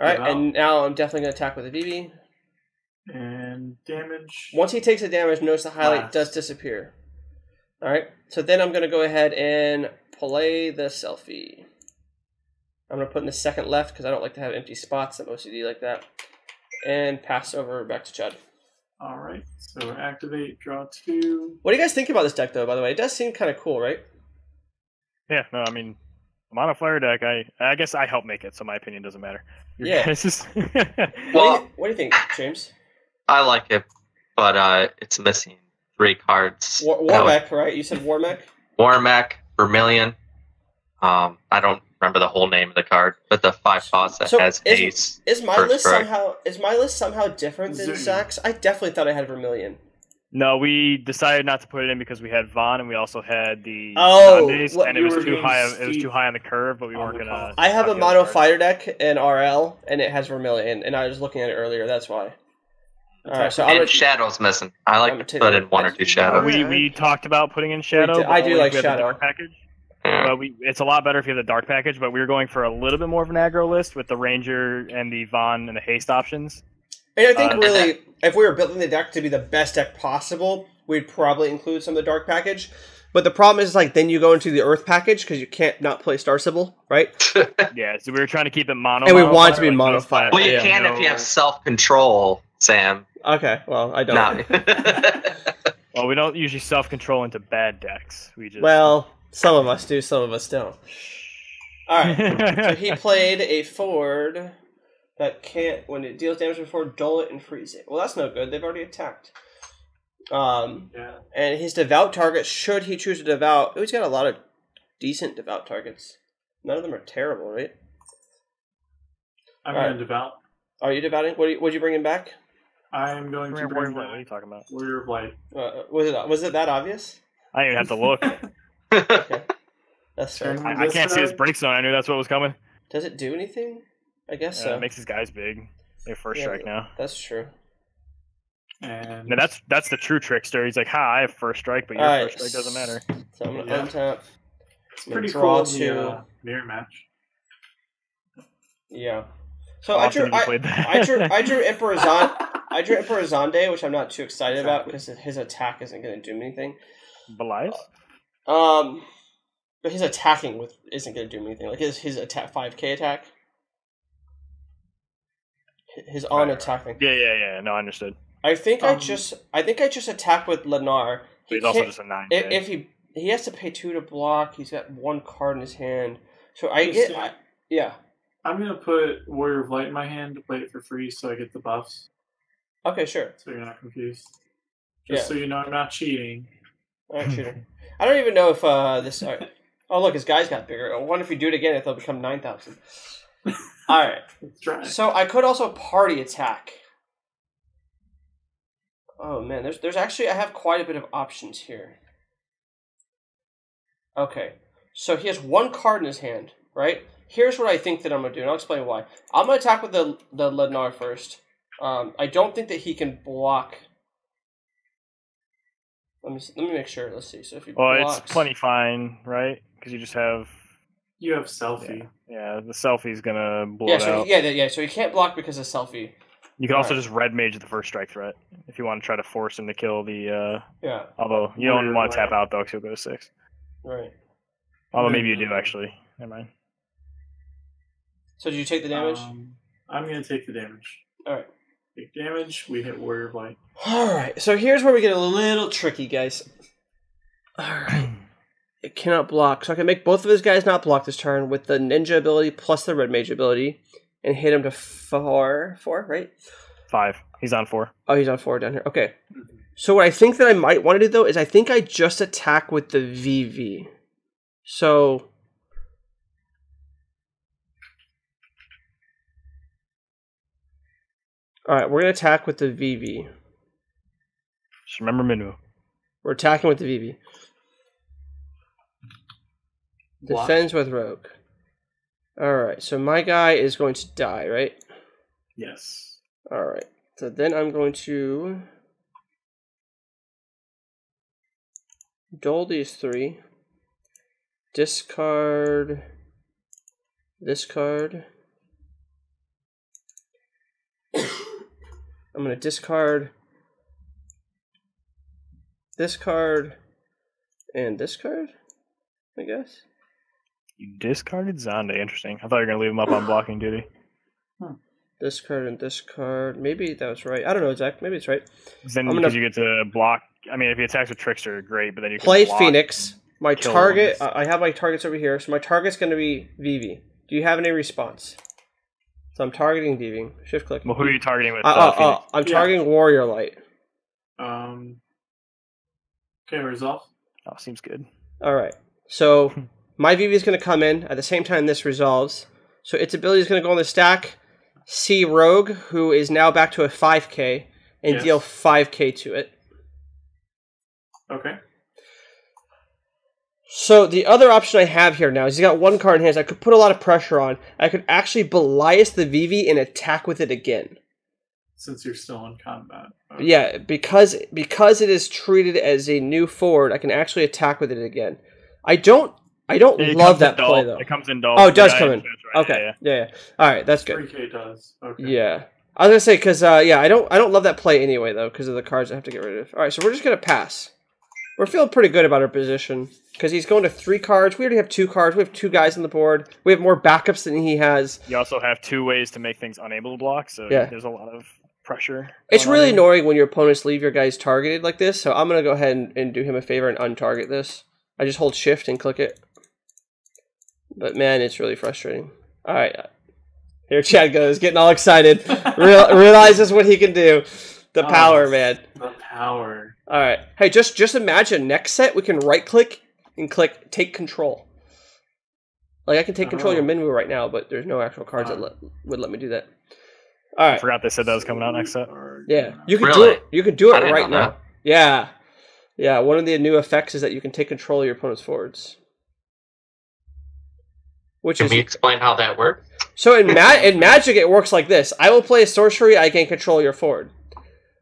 S1: All right,
S3: Wow.
S1: and now I'm definitely going to attack with a Vivi.
S3: And damage.
S1: Once he takes the damage, notice the highlight
S3: Last.
S1: does disappear. All right, so then I'm going to go ahead and play the Selphie. I'm going to put in the second left because I don't like to have empty spots. I'm OCD like that. And pass over back to Chud.
S3: All right. So activate. Draw two.
S1: What do you guys think about this deck, though? By the way, it does seem kind of cool, right?
S2: Yeah, no, I mean, I'm on a flare deck. I I guess I help make it, so my opinion doesn't matter. Your <laughs>
S1: Yeah.
S2: guys' <laughs>
S1: what, do
S4: Well-
S1: you, what do you think, James?
S4: I like it, but uh, it's missing three cards.
S1: War,
S4: That
S1: Warmech, right? You said Warmech.
S4: Warmac, Vermilion. Um, I don't remember the whole name of the card, but the five cost that
S1: So
S4: has
S1: is-
S4: Ace.
S1: Is my list
S4: strike.
S1: somehow is my list somehow different than
S3: Zoom.
S1: Zach's? I definitely thought I had Vermilion.
S2: no, we decided not to put it in because we had Vaughn and we also had the
S1: Oh,
S2: Zondays,
S1: what-
S2: and it was too
S3: being
S2: high. It was too high on the curve, but we weren't gonna.
S1: I have a mono fighter deck in RL, and it has Vermilion, and I was looking at it earlier. That's why. All right, so I'm
S4: And
S1: gonna,
S4: Shadow's missing. I like
S1: I'm
S4: to put in one or two shadows.
S2: We we talked about putting in shadow.
S1: did- I do like
S2: if we had the
S1: Shadow.
S2: dark package.
S4: Yeah.
S2: But we, it's a lot better if you have the dark package. But we were going for a little bit more of an aggro list with the Ranger and the Vaughn and the haste options.
S1: and I think
S2: uh,
S1: really, if we were building the deck to be the best deck possible, we'd probably include some of the dark package. But the problem is, like, then you go into the Earth package because you can't not play Star Sybil, right? <laughs>
S2: Yeah, so we were trying to keep it mono.
S1: And we
S2: mono
S1: want it to be
S2: like
S1: mono
S2: fire.
S1: fire.
S4: well, you
S1: Yeah.
S4: can if you have self control, Sam.
S1: Okay, well, I don't.
S4: No. <laughs>
S2: Well, we don't usually self control into bad decks. We just
S1: Well, some of us do, some of us don't. All right. So he <laughs> played a Ford that can't, when it deals damage before, dull it and freeze it. Well, that's no good. They've already attacked. Um,
S3: Yeah.
S1: and his devout target, should he choose to devout, oh, he's got a lot of decent devout targets. None of them are terrible, right?
S3: I'm
S1: All
S3: going
S1: right.
S3: to devout.
S1: Are you devouting? What would you bring him back?
S3: I'm going to
S2: Warrior,
S3: bring
S2: what are you talking about?
S3: Warrior of Light.
S1: Uh, was it was it that obvious?
S2: I didn't even have to look. <laughs>
S1: That's <laughs> fair.
S2: I, I can't see his break zone. I knew that's what was coming.
S1: Does it do anything? I guess
S2: Uh,
S1: so.
S2: it makes his guys big. They're first
S1: Yeah.
S2: strike now.
S1: That's true.
S3: And
S2: No, that's that's the true trickster. He's like, "Ha, I have first strike, but your
S1: All right.
S2: first strike doesn't matter."
S1: So I'm gonna
S3: Yeah.
S1: untap.
S3: it's pretty cool to
S1: two.
S3: the uh, mirror match.
S1: Yeah. So I drew. I. I drew. I drew <laughs> Emperor Zon. I drew Emperor Zonde, which I'm not too excited about because his attack isn't going to do anything.
S2: Belias?
S1: Um, but his attacking with isn't going to do anything. Like his his attack five k attack. His on attack thing.
S2: Yeah, yeah, yeah. No, I understood.
S1: I think I
S3: Um,
S1: just. I think I just attack with Lennar. He
S2: he's also just a nine.
S1: if, if he he has to pay two to block, he's got one card in his hand. So I
S3: Just,
S1: get. I, yeah.
S3: I'm going to put Warrior of Light in my hand to play it for free so I get the buffs.
S1: Okay. Sure.
S3: So you're not confused. Just
S1: Yeah.
S3: so you know I'm not cheating.
S1: All right, shooter. I don't even know if uh this. all right. <laughs> Oh look, his guys got bigger. I wonder if you do it again, if they'll become nine thousand. <laughs> All right.
S3: Let's try.
S1: So I could also party attack. Oh man, there's there's actually I have quite a bit of options here. Okay, so he has one card in his hand, right? Here's what I think that I'm gonna do, and I'll explain why. I'm gonna attack with the the Lednar first. Um, I don't think that he can block. Let me s- let me make sure. Let's see. So if you
S2: well,
S1: blocks,
S2: it's plenty fine, right? Because you just have
S3: You have Selphie.
S2: yeah, the Selphie's gonna blow
S1: Yeah,
S2: it
S1: so
S2: out.
S1: he, yeah, yeah. So he can't block because of Selphie.
S2: You can also
S1: Alright.
S2: just red mage the first strike threat if you want to try to force him to kill the. uh
S1: Yeah,
S2: Although you don't want to tap out though, because he'll go to six.
S1: right.
S2: Although
S3: then,
S2: maybe you do actually. Never mind.
S1: So did you take the damage?
S3: Um, I'm going to take the damage.
S1: All right.
S3: Take damage. We hit Warrior of Light.
S1: All right, so here's where we get a little tricky, guys. All right, hmm. it cannot block, so I can make both of his guys not block this turn with the ninja ability plus the red mage ability, and hit him to four, four, right?
S2: Five. He's on four.
S1: Oh, he's on four down here. Okay. Mm-hmm. So what I think that I might want to do though is I think I just attack with the Vivi. So All right, we're going to attack with the Vivi.
S2: Just remember Minwu.
S1: We're attacking with the Vivi.
S3: Block.
S1: Defends with Rogue. All right, so my guy is going to die, right?
S3: Yes.
S1: All right. So then I'm going to dole these three. Discard this card. <coughs> I'm going to discard this card and this card, I guess.
S2: You discarded Zonda. Interesting. I thought you were gonna leave him up on blocking duty. <laughs>
S1: This card and this card. Maybe that was right. I don't know, Zach. Maybe it's right.
S2: Then because you get to block. I mean, if he attacks with Trickster, great. But then you
S1: Play. Phoenix. My target. I I have my targets over here. So my target's going to be Vivi. Do you have any response? So I'm targeting Vivi. Shift click.
S2: Well, who are you targeting with?
S1: Uh,
S2: Uh,
S1: uh, I'm
S3: Yeah.
S1: targeting Warrior Light.
S3: Um. Okay, resolve.
S2: Oh, seems good.
S1: All right. So <laughs> my Vivi is going to come in at the same time this resolves. So its ability is going to go on the stack. See Rogue, who is now back to a 5k, and
S3: Yes.
S1: deal 5k to it.
S3: Okay.
S1: So the other option I have here now is he's got one card in hand. I could put a lot of pressure on. I could actually Belias the Vivi and attack with it again.
S3: Since you're still in combat. Okay.
S1: Yeah, because because it is treated as a new forward, I can actually attack with it again. I don't I don't
S2: It
S1: love that play though.
S2: It comes in dull.
S1: Oh, it does
S2: Yeah,
S1: come in.
S2: that's right.
S1: Okay,
S2: Yeah,
S1: yeah, yeah. All right, that's good.
S3: 3k does. Okay.
S1: Yeah, I was gonna say because uh, yeah, I don't I don't love that play anyway though because of the cards I have to get rid of. All right, so we're just gonna pass. We're feeling pretty good about our position because he's going to three cards. We already have two cards. We have two guys on the board. We have more backups than he has.
S2: You also have two ways to make things unable to block. So
S1: Yeah.
S2: there's a lot of pressure.
S1: It's really
S2: there.
S1: annoying when your opponents leave your guys targeted like this. So I'm gonna go ahead and, and do him a favor and untarget this. I just hold Shift and click it. But man, it's really frustrating. All right, here Chad goes, getting all excited. <laughs> Real, realizes what he can do. The
S3: Oh,
S1: power, man.
S3: The power.
S1: All right. Hey, just just imagine next set we can right click and click take control. Like I can take control of your
S3: Oh.
S1: menu right now, but there's no actual cards that
S3: Oh.
S1: let, would let me do that. All right.
S2: I forgot they said that was coming out next set.
S1: Yeah, you can do it. You can do it right now.
S4: that.
S1: Yeah, yeah. One of the new effects is that you can take control of your opponent's forwards, which
S4: Can
S1: is
S4: we explain how that works?
S1: so in ma- <laughs> in Magic it works like this. I will play a sorcery. I gain control of your forward.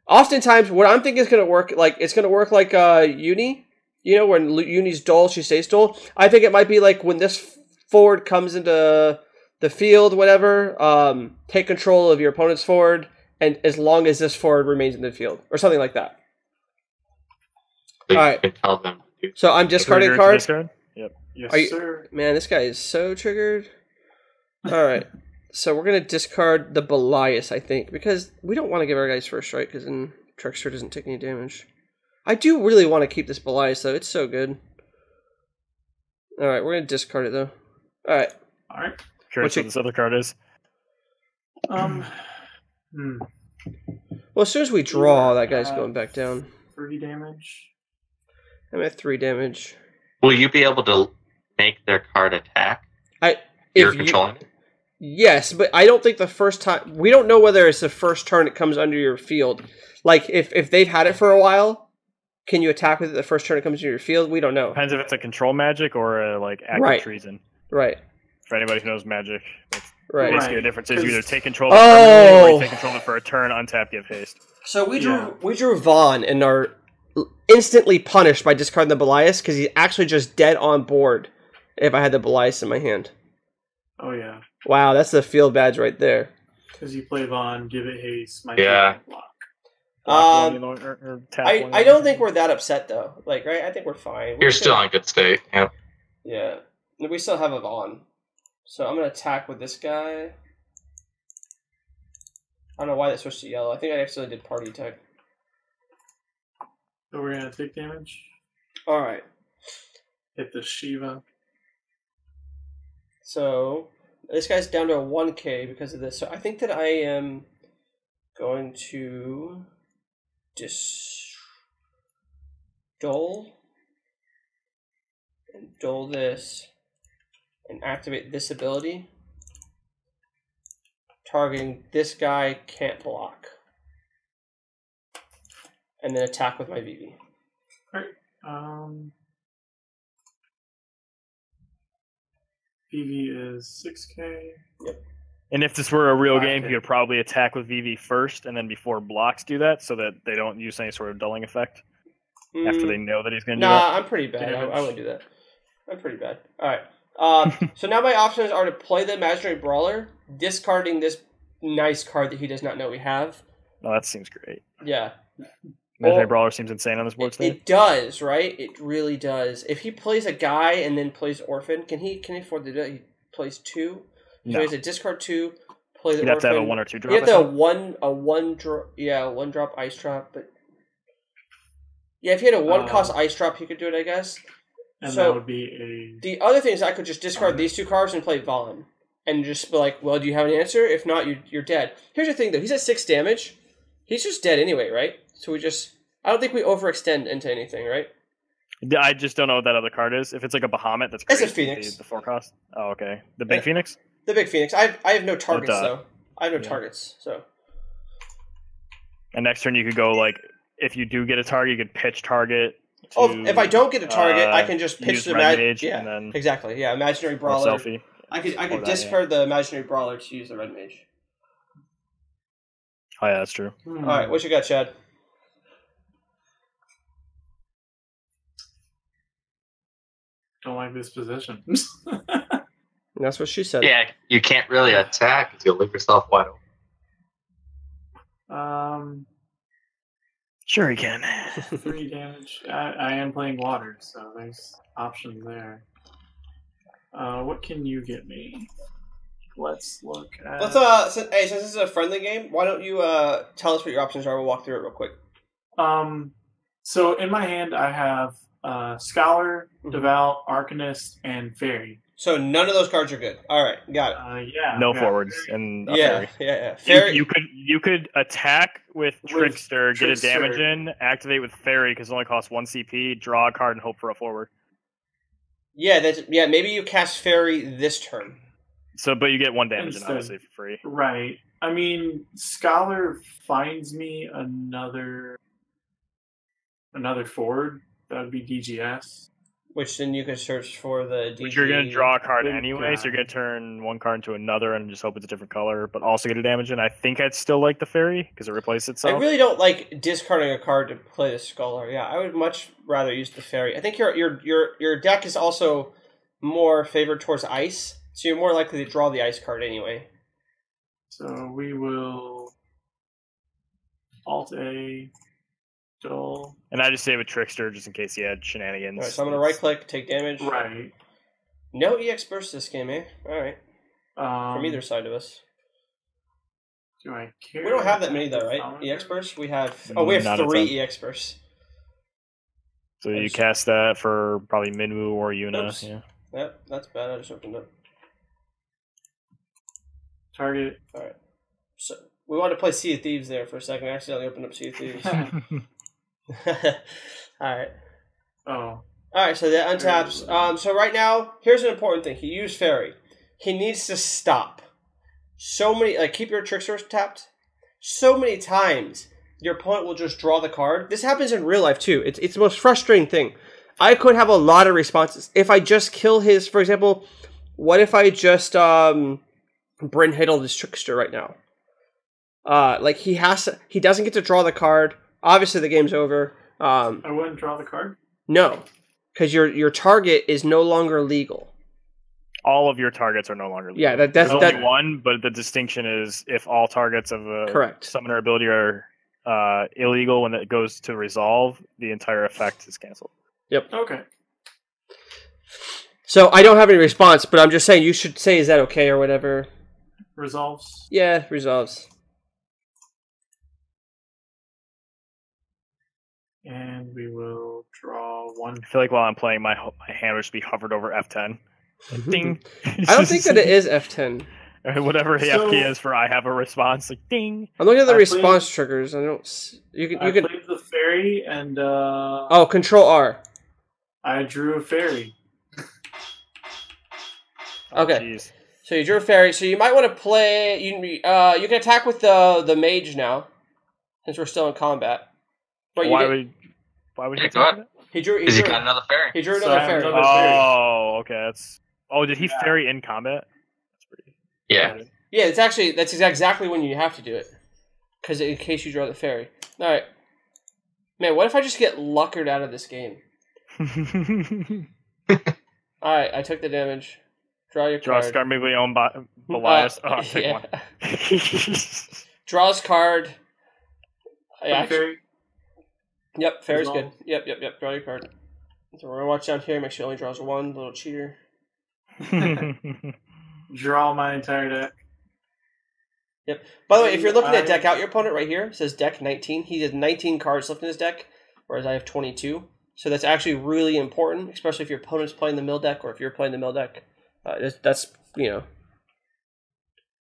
S1: Oftentimes, what I'm thinking is going to work like it's going to work like uh, Uni. You know, when Uni's dull, she stays dull. I think it might be like when this f- forward comes into the field, whatever. Um, take control of your opponent's forward, and as long as this forward remains in the field, or something like that.
S4: So
S1: Alright.
S4: tell them
S1: So I'm discarding
S2: Trigger to
S1: cards.
S2: Yep.
S3: Yes,
S1: Are you-
S3: sir.
S1: Man, this guy is so triggered. All right. So we're gonna discard the Belias, I think, because we don't want to give our guys first strike, because then Trickster doesn't take any damage. I do really want to keep this Belias though; it's so good. All right, we're gonna discard it though. All right,
S3: All right.
S2: Curious
S1: What's
S2: what this other card is.
S3: Um. Hmm.
S1: well as soon as we draw,
S3: Yeah,
S1: that guy's
S3: uh,
S1: going back down.
S3: Three damage.
S1: I'm at three damage.
S4: Will you be able to make their card attack?
S1: I
S4: You're
S1: if you,
S4: controlling it?
S1: Yes, but I don't think the first time we don't know whether it's the first turn it comes under your field. Like if if they've had it for a while, can you attack with it the first turn it comes into your field? We don't know.
S2: Depends if it's a control magic or a like active
S1: Right.
S2: treason.
S1: Right.
S2: For anybody who knows magic, it's
S1: Right.
S2: basically the difference is you either
S3: 'cause-
S2: take control of it or
S1: Oh.
S2: you take control of it for a turn, untap, give haste.
S1: So we drew
S3: Yeah.
S1: we drew Vaughn and are instantly punished by discarding the Belias because he's actually just dead on board. If I had the Belias in my hand,
S3: Oh yeah.
S1: Wow, that's a field badge right there.
S3: Because you play Vaughn, give it haste. My
S4: Yeah.
S3: block.
S2: Block
S1: Um,
S2: one, or, or tap
S1: I, I don't think we're that upset though. Like right, I think we're fine. We're
S4: You're still
S1: gonna-
S4: in good state. Yeah.
S1: Yeah. We still have a Vaughn. So I'm gonna attack with this guy. I don't know why that switched to yellow. I think I actually did party tech.
S3: So we're gonna take damage.
S1: Alright.
S3: Hit the Shiva.
S1: So this guy's down to a one K because of this. So I think that I am going to dis dole and dole this and activate this ability. Targeting this guy can't block. And then attack with my Vivi.
S3: Um, Vivi is 6k. Yep.
S2: And if this were a real
S3: Five
S2: game,
S3: K.
S2: you could probably attack with Vivi first, and then before blocks do that, so that they don't use any sort of dulling effect after
S1: Mm,
S2: they know that he's going to do
S1: Nah, I'm pretty bad. I, I wouldn't do that. I'm pretty bad. All right. Um, <laughs> so now my options are to play the imaginary brawler, discarding this nice card that he does not know we have.
S2: that. Oh, that seems great.
S1: Yeah,
S2: Imaginary
S1: Well,
S2: Brawler seems insane on this board
S1: it, it does, right? It really does. If he plays a guy and then plays orphan, can he can he afford to do that? He plays two. So
S2: No.
S1: he has to discard two, play the
S2: You'd have
S1: orphan.
S2: to have a one or two drop.
S1: You have to have one a one drop. Yeah, one drop ice drop, but yeah, if he had a one
S3: Uh,
S1: cost ice drop, he could do it, I guess.
S3: And
S1: So-
S3: that would be
S1: The other thing is I could just discard these two cards and play Vaughn. And just be like, well, do you have an answer? If not, you, you're dead. Here's the thing, though. He's at six damage. He's just dead anyway, right? So we just... I don't think we overextend into anything, right?
S2: I just don't know what that other card is. If it's like a Bahamut, that's
S1: It's
S2: great.
S1: a Phoenix.
S2: The, the four cost. Oh, okay. The big
S1: Yeah.
S2: Phoenix.
S1: The Big Phoenix. I have, I have no targets,
S2: duh.
S1: though. I have no
S2: Yeah.
S1: targets, so...
S2: And next turn you could go like, if you do get a target, you could pitch target.
S1: Oh, if I don't get a target,
S2: uh,
S1: I can just pitch the...
S2: Red Mage
S1: yeah,
S2: and then
S1: exactly. Yeah, Imaginary Brawler.
S2: Selphie.
S1: I could, I could
S2: Or that, yeah.
S1: discard the Imaginary Brawler to use the Red Mage.
S2: Oh yeah, that's true.
S3: Hmm.
S1: All right, what you got, Chad?
S3: Don't like this position. <laughs>
S1: That's what she said.
S4: Yeah, you can't really attack if you leave yourself wide open.
S3: um,
S2: Sure, you can. <laughs>
S3: three damage. I, I am playing water, so there's options there. Uh, what can you get me? Let's look at.
S1: Let's uh, since, hey, since this is a friendly game, why don't you uh tell us what your options are? We'll walk through it real quick.
S3: Um, so in my hand, I have uh, Scholar,
S1: Mhm.
S3: Devout, Arcanist, and Fairy.
S1: So none of those cards are good. All right, got it.
S3: Uh, yeah.
S2: no
S3: yeah.
S2: forwards and a
S1: yeah,
S2: fairy.
S1: yeah, yeah.
S2: You,
S1: Fairy.
S2: you could you could attack with
S3: With
S2: Trickster, get a damage in, activate with Fairy because it only costs one CP, draw a card, and hope for a forward.
S1: yeah, that's yeah. Maybe you cast Fairy this turn.
S2: So, but you get one damage in
S3: Instead.
S2: obviously for free.
S3: Right. I mean, Scholar finds me another another forward. That would be DGS.
S1: Which then you can search for the. DG.
S2: But you're gonna draw a card
S3: Big
S2: anyway, so you're gonna turn one card into another and just hope it's a different color, but also get a damage in. I think I'd still like the Fairy because it replaces itself.
S1: I really don't like discarding a card to play the Scholar. Yeah, I would much rather use the Fairy. I think your your your your deck is also more favored towards ice, so you're more likely to draw the ice card anyway.
S3: So we will Alt A, Dull.
S2: And I just save a Trickster just in case he had shenanigans.
S1: All right, so I'm gonna right click, take damage.
S3: Right.
S1: No EX burst this game, eh? All right,
S3: Um,
S1: from either side of us.
S3: Do I care?
S1: We don't have that many though, right?
S3: Scholar?
S1: EX burst? We have. Oh, we have
S2: Not
S1: three. EX bursts.
S2: So you
S1: Nice.
S2: cast that for probably Minwu or Yuna.
S1: Oops.
S2: Yeah.
S1: Yep, that's bad. I just opened up.
S3: Target. Alright.
S1: So we wanted to play Sea of Thieves there for a second. I accidentally opened up Sea of Thieves. <laughs> <laughs> <laughs> All right.
S3: Oh,
S1: All right, so that untaps. Um, so right now, here's an important thing. He used fairy. He needs to stop. So many, like keep your trickster tapped. So many times, your opponent will just draw the card. This happens in real life too. It's it's the most frustrating thing. I could have a lot of responses if I just kill his. For example, what if I just um, Brynhildr this trickster right now? Uh, like he has to. He doesn't get to draw the card. Obviously, the game's over. Um,
S3: I wouldn't draw the card.
S1: no, because your your target is no longer legal.
S2: all of your targets are no longer legal.
S1: Yeah, that that's
S2: There's
S1: that.
S2: only one, but the distinction is if all targets of a
S1: Correct.
S2: summoner ability are uh, illegal when it goes to resolve, the entire effect is canceled. Yep.
S3: Okay.
S1: So I don't have any response, but I'm just saying you should say is that okay or whatever.
S3: Resolves.
S1: Yeah, resolves.
S3: And we will draw one.
S2: I feel like while I'm playing, my ho- my hand would just be hovered over F10. Ding.
S1: I don't think that it is <laughs> F10.
S2: Whatever the
S3: So-
S2: FK is for I have a response, like ding.
S1: I'm looking at the
S3: I
S1: response triggers. I don't. You can.
S3: I
S1: You can.
S3: played the fairy and uh,
S1: Oh, Control R.
S3: I drew a fairy.
S2: Oh,
S1: Okay.
S2: jeez.
S1: So you drew a fairy. So you might want to play. You uh you can attack with the the mage now, since we're still in combat. But
S2: why would why would he
S4: Yeah, go
S2: it?
S1: he drew he
S4: Because he
S1: drew,
S4: got another fairy.
S1: he drew another
S3: I have
S1: fairy.
S3: another- fairy.
S2: Oh, okay. That's oh, did he
S3: Yeah.
S2: fairy in combat? That's pretty.
S4: Yeah.
S1: Yeah, it's actually that's exactly when you have to do it, because in case you draw the fairy. All right, man. What if I just get luckered out of this game? <laughs> All right, I took the damage. Draw your
S2: Draw
S1: card.
S2: Scarmiglione Bi- Belias.
S1: Uh,
S2: oh, <laughs>
S1: yeah.
S2: one. <laughs>
S1: Draws card. I actually,
S3: fairy.
S1: Yep, fair
S3: is
S1: good. Yep, yep, yep. Draw your card. So we're gonna watch down here. Make sure he only draws one. Little cheater. <laughs>
S3: Draw my entire deck. Yep.
S1: By the way, if you're looking at deck out your opponent right here, says deck 19. He has 19 cards left in his deck, whereas I have 22. So that's actually really important, especially if your opponent's playing the mill deck or if you're playing the mill deck. Uh, that's, that's you know,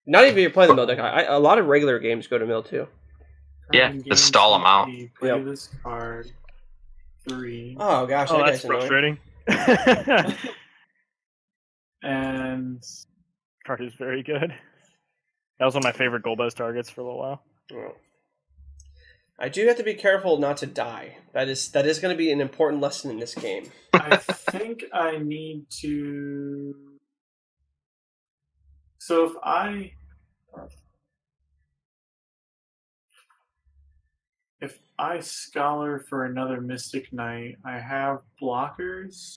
S1: not even if you're playing the mill deck. I, I, a lot of regular games go to mill too.
S4: Yeah,
S3: Current
S4: to
S3: game
S4: stall 'em out.
S3: Play
S1: Yep.
S3: this card. Three.
S1: Oh gosh,
S2: oh,
S1: that
S2: that's
S1: guy's annoying.
S2: frustrating. <laughs>
S3: And
S2: Card is very good. That was one of my favorite Golbez targets for a little while.
S1: Oh. I do have to be careful not to die. That is that is going to be an important lesson in this game.
S3: I <laughs> think I need to. So if I. If I scholar for another Mystic Knight, I have blockers.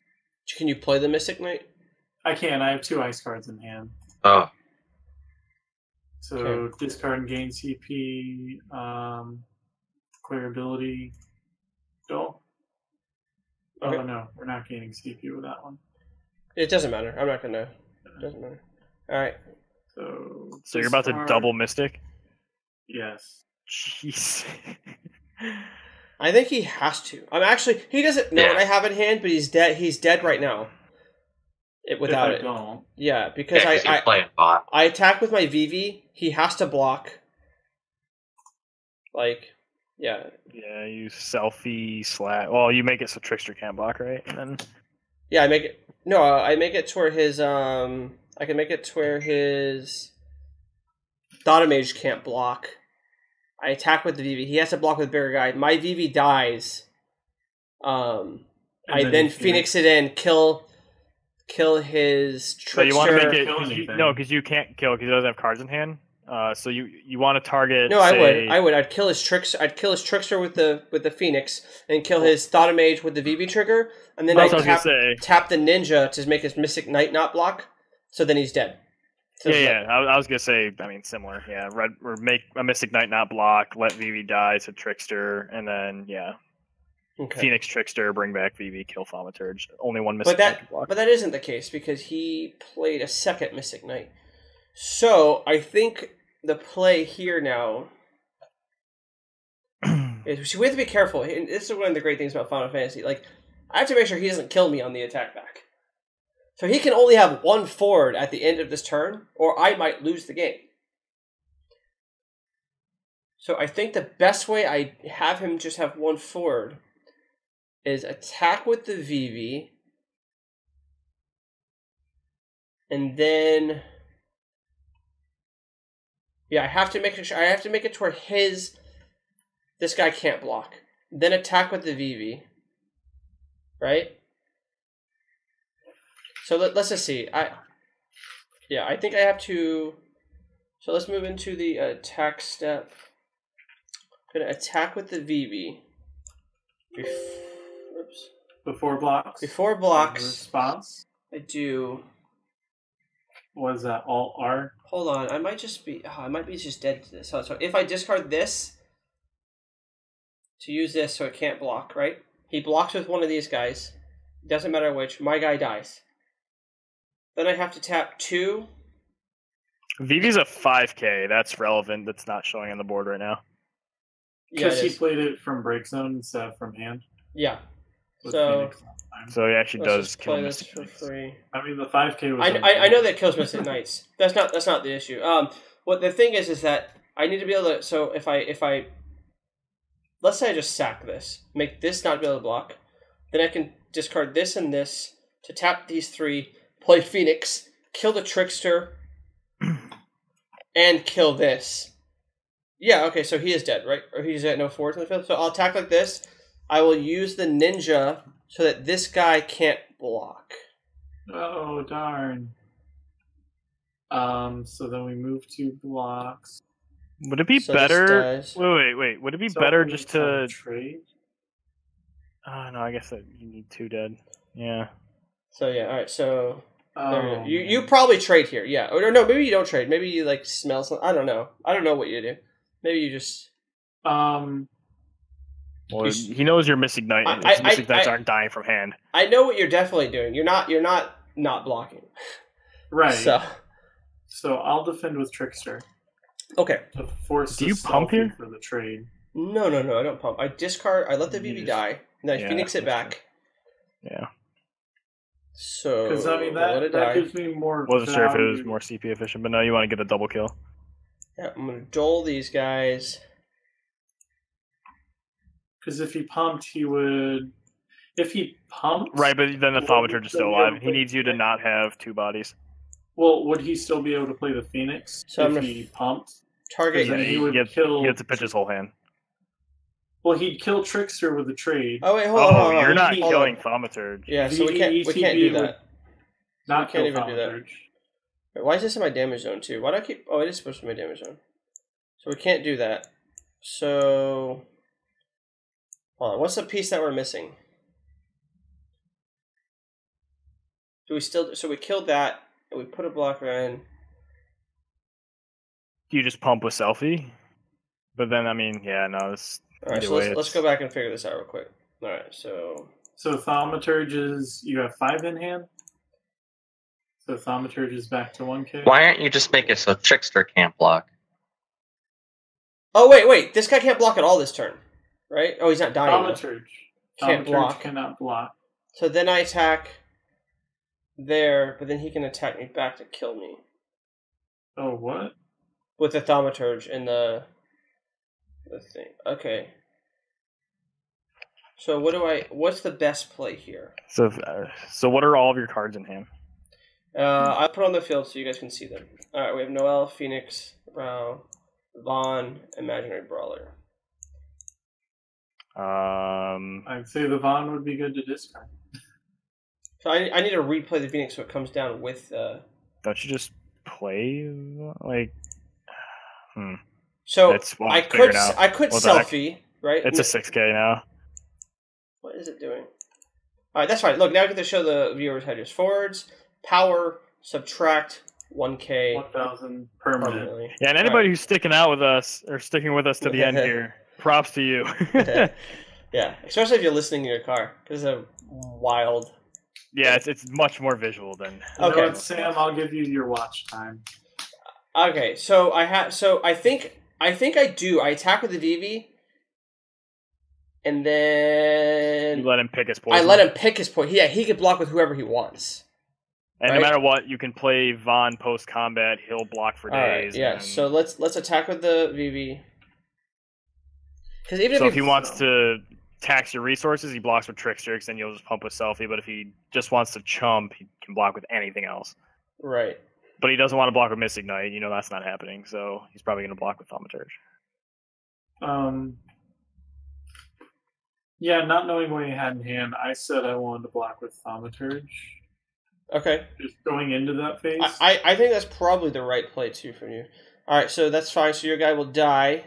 S1: Can you play the Mystic Knight?
S3: I can. I have two ice cards in hand.
S4: Oh,
S3: So
S1: Okay.
S3: discard and gain CP, um, clear ability. Don't. Oh no, we're not gaining CP with that one.
S1: It doesn't matter. I'm not gonna. It doesn't matter. All right.
S3: So.
S2: So you're about to double Mystic?
S3: Yes.
S2: Jeez. <laughs>
S1: I think he has to. I'm actually. He doesn't know
S4: Yeah.
S1: what I have in hand, but he's dead. He's dead right now. It, without it.
S3: don't.
S1: Yeah, because
S4: yeah, 'cause
S1: I,
S4: he's
S1: I
S4: bot.
S1: I attack with my Vivi. He has to block. Like, yeah,
S2: yeah, you Selphie slash. Well, you make it so Trickster can't block, right? And then
S1: yeah. I make it. No, I make it to where his um. I can make it to where his. Thaumaturge can't block. I attack with the Vivi. He has to block with bigger guy. My Vivi dies. Um,
S3: And
S1: I then
S3: you
S1: Phoenix it in, kill, kill his
S2: so you want to
S1: trickster.
S2: make it
S3: Kill
S2: 'cause you, no, because you can't kill because he doesn't have cards in hand. Uh, so you you want to target.
S1: No, I would. I would. I'd kill his tricks. I'd kill his trickster with the with the phoenix, and kill his Thaumaturge with the Vivi trigger, and then I
S2: what I was
S1: tap, tap the ninja to make his mystic knight not block. So then he's dead. So
S2: Yeah, yeah. I, I was gonna say. I mean, similar. Yeah, red or make a Mystic Knight not block. Let Vivi die to Trickster, and then yeah,
S1: okay.
S2: Phoenix Trickster, bring back Vivi, kill Thaumaturge. Only one Mystic
S1: But
S2: Knight
S1: that
S2: block.
S1: but that isn't the case because he played a second mystic knight. So I think the play here now <clears throat> is we have to be careful. And this is one of the great things about Final Fantasy. Like I have to make sure he doesn't kill me on the attack back. So he can only have one forward at the end of this turn, or I might lose the game. So I think the best way I have him just have one forward is attack with the Vivi, and then yeah, I have to make sure I have to make it to where his this guy can't block. Then attack with the Vivi, right? So let, let's just see. I yeah, I think I have to. So let's move into the attack step. I'm gonna attack with the Vivi. Bef- Oops.
S3: Before blocks.
S1: Before blocks,
S3: Response.
S1: I do.
S3: Was that Alt R?
S1: Hold on, I might just be. oh, I might be just dead to this. So, so if I discard this to use this, so it can't block, right? He blocks with one of these guys. Doesn't matter which. My guy dies. Then I have to tap two.
S2: Vivi's a 5k. That's relevant. That's not showing on the board right now.
S1: Yeah,
S3: Because
S1: it
S3: he
S1: is.
S3: played it from break zone instead of from hand.
S1: yeah.
S3: with
S1: So-
S3: Phoenix last time.
S2: So he actually
S1: Let's
S2: does
S1: just
S2: kill
S1: play this
S2: Mystic
S1: for
S2: Knights.
S1: free.
S3: I mean, the 5K was.
S1: I. I, I know that kills Mystic Knights. That's not that's not the issue. Um, what the thing is is that I need to be able to. So if I if I let's say I just sack this, make this not be able to block, then I can discard this and this to tap these three, play Phoenix, kill the Trickster, and kill this. Yeah, okay, so he is dead, right? Or he's at no force in the field. So I'll attack like this. I will use the ninja so that this guy can't block.
S3: Oh darn. Um. So then we move two blocks.
S2: Would it be
S1: So
S2: better? Wait, wait, wait. Would it be
S3: So
S2: better just to?
S3: trade?
S2: Oh no, I guess that you need two dead. Yeah.
S1: So yeah, all right. So there you,
S3: Oh,
S1: you you probably trade here, yeah. Or no, maybe you don't trade. Maybe you like smell something. I don't know. I don't know what you do. Maybe you just.
S3: Um.
S2: Well,
S1: He's-
S2: he knows your Mystic Knight.
S1: I-
S2: his
S1: I-
S2: Mystic
S1: I-
S2: Knights
S1: I-
S2: aren't dying from hand.
S1: I know what you're definitely doing. You're not. You're not not blocking.
S3: Right.
S1: So
S3: So I'll defend with Trickster
S1: okay.
S3: to force.
S2: Do you pump here?
S3: for the trade?
S1: No, no, no. I don't pump. I discard. I let the
S2: You
S1: Vivi
S2: just-
S1: die, and then I
S2: Yeah,
S1: Phoenix it
S2: that's
S1: back.
S2: Yeah.
S1: So
S3: Because I mean that,
S1: let it
S3: that gives me more.
S2: Wasn't sure if it was more CP efficient, but now you want to get a double kill.
S1: Yeah, I'm gonna dole these guys.
S3: Because if he pumped, he would. If he pumped,
S2: Right, but then the
S3: Well,
S2: Thaumaturge is still alive. He needs you to not have two bodies.
S3: Well, would he still be able to play the Phoenix
S1: So I'm
S3: if
S1: gonna
S3: he pumped?
S1: Target.
S3: Then he
S2: he,
S3: would
S2: gets,
S3: kill-
S2: he gets to pitch his whole hand.
S3: Well, he'd kill Trickster with a trade,
S1: Oh wait, hold on.
S2: Oh,
S1: hold on,
S2: you're not
S1: hold
S2: killing
S1: on.
S2: Thaumaturge.
S1: Yeah, so we can't. We can't do that.
S3: not
S1: we can't even do that. Wait, why is this in my damage zone too? Why do I keep? Oh, it is supposed to be my damage zone. So we can't do that. So, hold on. What's the piece that we're missing? Do we still? So we killed that, and we put a blocker in.
S2: Do you just pump with Selphie. But then, I mean, yeah, no, this.
S1: All right,
S2: Either
S1: so let's, let's go back and figure this out real quick. All right, so
S3: So Thaumaturge is you have five in hand. So Thaumaturge is back to one K.
S4: Why aren't you just making it so Trickster can't block?
S1: oh wait, wait, this guy can't block at all this turn, right? Oh, he's not dying.
S3: Thaumaturge.
S1: Can't
S3: Thaumaturge
S1: block.
S3: cannot block.
S1: So then I attack there, but then he can attack me back to kill me.
S3: Oh what?
S1: with the thaumaturge and the the thing. Okay. So what do I? What's the best play here?
S2: So, uh, so what are all of your cards in hand?
S1: Uh, I put on the field so you guys can see them. All right, we have Noel, Phoenix, Brown, Vaughn, Imaginary Brawler.
S2: Um,
S3: I'd say the Vaughn would be good to discard.
S1: So I, I need to replay the Phoenix so it comes down with. Uh,
S2: don't you just play like? Hmm.
S1: So
S2: It's
S1: I
S2: figure
S1: could. I could
S2: What the heck?
S1: Selphie right.
S2: It's a six K now.
S1: What is it doing? All right, that's fine. Look, now I get to show the viewers how to use forwards, power, subtract, one K
S3: One thousand permanent.
S1: permanently.
S2: Yeah, and anybody who's sticking out with us or sticking with us to the end <laughs> here, props to you.
S1: Yeah, <laughs> especially if you're listening in your car, because it's a wild.
S2: yeah, it's it's much more visual than.
S3: You
S1: Okay.
S3: know Sam? I'll give you your watch time.
S1: Okay, so I have, so I think, I think I do. I attack with the Vivi, and then
S2: You let him pick his poison.
S1: I let him pick his point. Yeah, he can block with whoever he wants.
S2: and
S1: right?
S2: no matter what, you can play Vaughn post combat. He'll block for
S1: All right,
S2: days.
S1: yeah.
S2: and-
S1: So let's let's attack with the Vivi. Because even
S2: so
S1: if
S2: if he wants to tax your resources, he blocks with Trickster, then you'll just pump with Selphie. But if he just wants to chump, he can block with anything else.
S1: right,
S2: But he doesn't want to block with Mystic Knight. You know that's not happening, so he's probably going to block with Thaumaturge.
S3: Um. Yeah, not knowing what he had in hand, I said I wanted to block with Thaumaturge.
S1: okay.
S3: Just going into that phase.
S1: I, I I think that's probably the right play too from you. All right, so that's fine. So your guy will die.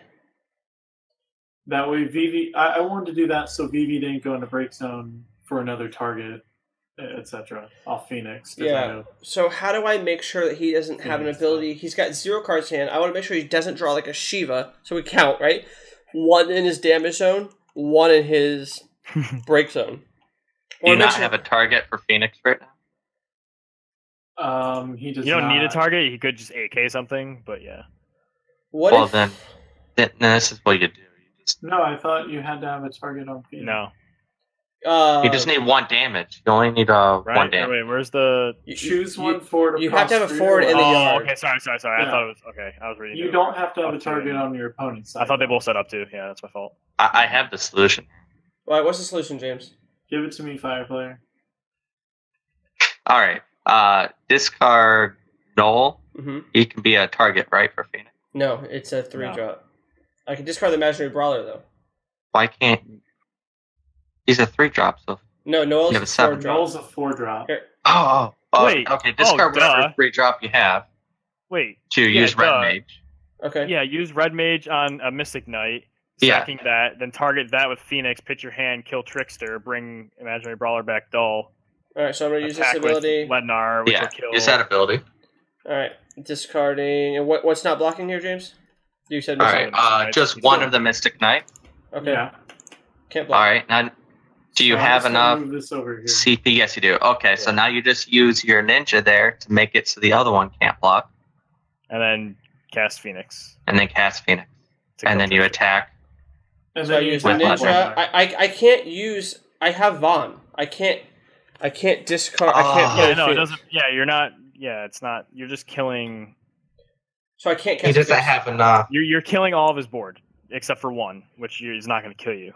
S3: that way, Vivi. I, I wanted to do that so Vivi didn't go into break zone for another target, etc. Off Phoenix.
S1: Yeah. So how do I make sure that he doesn't have an
S3: Phoenix,
S1: ability? He's got zero cards in hand. I want to make sure he doesn't draw like a Shiva. So we count right. One in his damage zone, one in his <laughs> break zone.
S4: Do you not
S1: sure-
S4: have a target for Phoenix right now?
S3: Um, he does.
S2: You don't need a target. He could just AK something, but yeah.
S1: What
S4: well,
S1: if?
S4: then, then, then this is what you do. You just
S3: No, I thought you had to have a target on Phoenix.
S2: No.
S1: Uh,
S4: you just need one damage. You only need uh
S2: Right?
S4: one damage.
S2: Wait, where's the?
S1: you-
S3: Choose
S1: you-
S3: one forward.
S1: you have to have a forward in the
S2: oh,
S1: yard.
S2: okay. Sorry, sorry, sorry. I thought it was okay. I was reading.
S3: You don't have to have a target on your opponent's side.
S2: I thought they both set up too. Yeah, that's my fault.
S4: I, I have the solution.
S1: All right, what's the solution, James?
S3: Give it to me, fire player.
S4: All right. Uh, discard Null.
S1: Mm-hmm.
S4: He can be a target, right, for Phoenix.
S1: No, it's a three
S2: No.
S1: drop. I can discard the imaginary brawler though.
S4: Why can't? He's a three drop. So
S1: No, Noel's
S4: You have a
S1: four
S4: seven.
S1: drop.
S3: Roll's a four drop.
S4: Oh, oh, oh
S2: Wait.
S4: okay.
S2: Oh,
S4: Discard whatever
S2: duh.
S4: three drop you have
S2: Wait.
S4: to
S2: Yeah,
S4: use Red. Mage.
S1: Okay.
S2: Yeah, use Red Mage on a Mystic Knight.
S4: Yeah.
S2: That, then target that with Phoenix, pitch your hand, kill Trickster, bring Imaginary Brawler back dull.
S1: All right, so I'm gonna use this ability.
S2: with Lednar, which
S4: Yeah,
S2: will kill.
S4: use that ability.
S1: All right, discarding. And what what's not blocking here, James? You said
S4: All
S1: missing.
S4: right. Uh,
S2: Knight.
S4: just one of the Mystic Knight.
S1: Okay,
S3: Yeah.
S1: can't block.
S4: right. Now, do you
S3: So I'm
S4: have enough
S3: Move this over here.
S4: CP? Yes, you do. Okay, so now you just use your ninja there to make it so the other one can't block,
S2: And then cast Phoenix.
S4: and then cast Phoenix, and then you
S2: Trickster.
S4: attack.
S3: And
S1: So I use
S4: With
S1: ninja. I, I I can't use. I have Vaughn. I can't. I can't discard. I can't
S4: Oh.
S2: Yeah, no, it doesn't. Yeah, you're not. Yeah, it's not. You're just killing.
S1: So I can't.
S4: He
S1: Cast
S4: doesn't
S1: Phoenix.
S4: have enough.
S2: You're you're killing all of his board except for one, which is not going to kill you.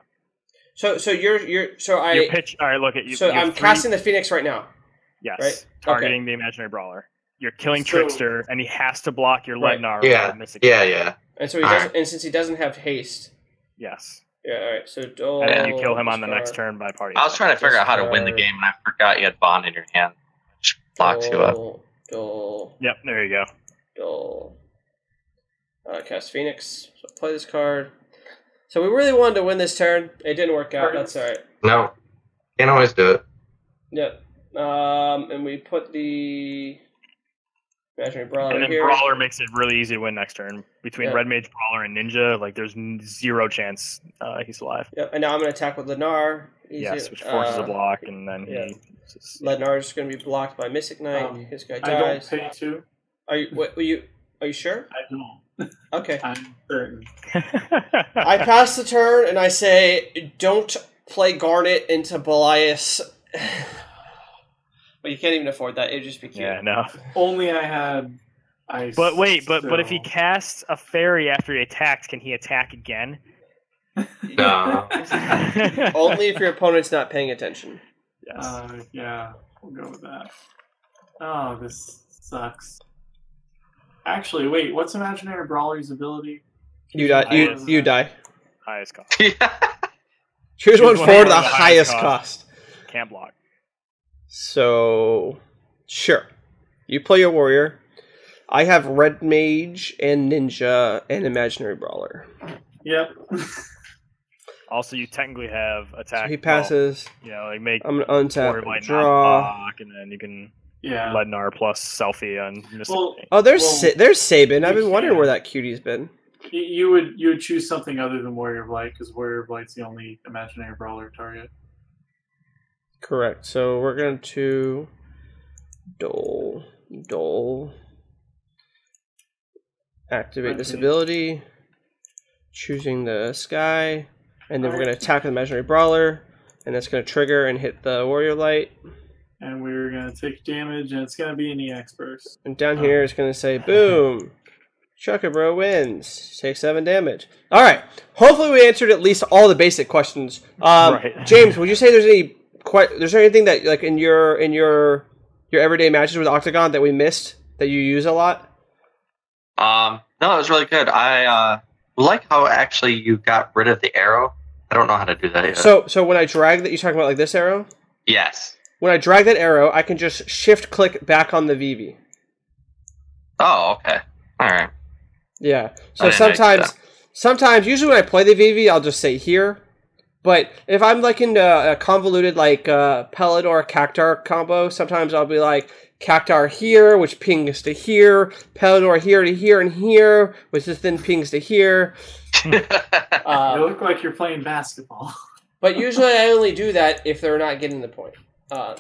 S1: So so you're you're so I.
S2: your pitch. All right, look at you.
S1: so
S2: you
S1: I'm
S2: three-
S1: casting the Phoenix right now.
S2: Yes,
S1: right?
S2: targeting the imaginary brawler. You're killing
S3: So-
S2: Trickster, and he has to block your
S1: Right.
S2: Lednar.
S4: Yeah,
S2: with
S4: Yeah, yeah.
S1: And so he
S4: All
S1: doesn't.
S4: right.
S1: And since he doesn't have haste.
S2: Yes,
S1: Yeah. All right. So Dole.
S2: and then you kill him on the next turn by party.
S4: I was trying to figure out how to win the game, and I forgot you had Bond in your hand, which blocks you up.
S1: Dole, Dole.
S2: Yep, there you go.
S1: Dole. Uh, cast Phoenix. So play this card. So we really wanted to win this turn. It didn't work out. That's all right.
S4: No, can't always do it.
S1: Yep. Um, and we put the imaginary brawler
S2: And then
S1: here.
S2: Brawler makes it really easy to win next turn. Between
S1: Yeah.
S2: Red Mage, Brawler, and Ninja, like there's zero chance uh, he's alive.
S1: Yep. And now I'm going to attack with Lenar. Easy.
S2: Yes, which forces
S1: uh,
S2: a block, and then
S1: yeah.
S2: he. just-
S1: Lednar is going to be blocked by Mystic Knight.
S3: Um,
S1: His guy dies.
S3: I don't
S1: dies.
S3: pay two.
S1: Are you? What, were you? Are you sure?
S3: I don't.
S1: Okay.
S3: I'm certain. <laughs>
S1: I pass the turn and I say, "Don't play Garnet into Belias." <sighs> but you can't even afford that. It'd just be cute.
S2: yeah, no.
S3: Only I had ice.
S2: But wait, but but if he casts a fairy after he attacks, can he attack again? <laughs>
S4: No. <laughs>
S1: Only if your opponent's not paying attention.
S2: yes.
S3: Uh, yeah, we'll go with that. Oh, this sucks. Actually, wait. What's imaginary brawler's ability?
S1: You die. You
S3: was,
S1: you die.
S2: Highest cost. <laughs>
S1: Choose
S2: Choose
S1: one
S2: one for
S1: the
S2: the
S1: highest
S2: highest
S1: cost.
S2: Can't block.
S1: So, sure. You play your warrior. I have red mage and ninja and imaginary brawler.
S3: Yep. <laughs>
S2: Also, you technically have attack.
S1: So he
S2: well,
S1: passes.
S2: you know, like make
S1: I'm gonna untap, draw.
S2: block, and then you can
S3: yeah.
S2: Lednar plus Selphie and
S3: Well,
S1: Oh, there's
S3: Well,
S1: Sa- there's Sabin. I've been wondering where that cutie's been.
S3: You would you would choose something other than Warrior of Light because Warrior of Light's the only imaginary brawler target.
S1: Correct. So we're going to dole dole activate this ability, choosing the sky, and then we're going to attack the imaginary brawler, and that's going to trigger and hit the warrior light.
S3: And we're gonna take damage, and it's gonna be an EX burst.
S1: And down here it's going to say boom. Chocobro wins. Take seven damage. All right. Hopefully we answered at least all the basic questions. Um,
S2: Right. <laughs>
S1: James, would you say there's any que- there's anything that like in your in your your everyday matches with OCTGN that we missed that you use a lot?
S4: Um, no, it was really good. I uh, like how actually you got rid of the arrow. I don't know how to do that yet.
S1: So so when I drag that you're talking about like this arrow?
S4: yes.
S1: When I drag that arrow, I can just shift click back on the Vivi.
S4: Oh, okay. All right.
S1: Yeah. So sometimes sometimes usually when I play the Vivi, I'll just say here. But if I'm like into a convoluted like uh, Palidor Cactuar combo, sometimes I'll be like Cactuar here, which pings to here, Palidor here to here and here, which just then pings to here. <laughs>
S3: you
S1: Uh,
S3: look like you're playing basketball.
S1: but <laughs> usually I only do that if they're not getting the point. Uh,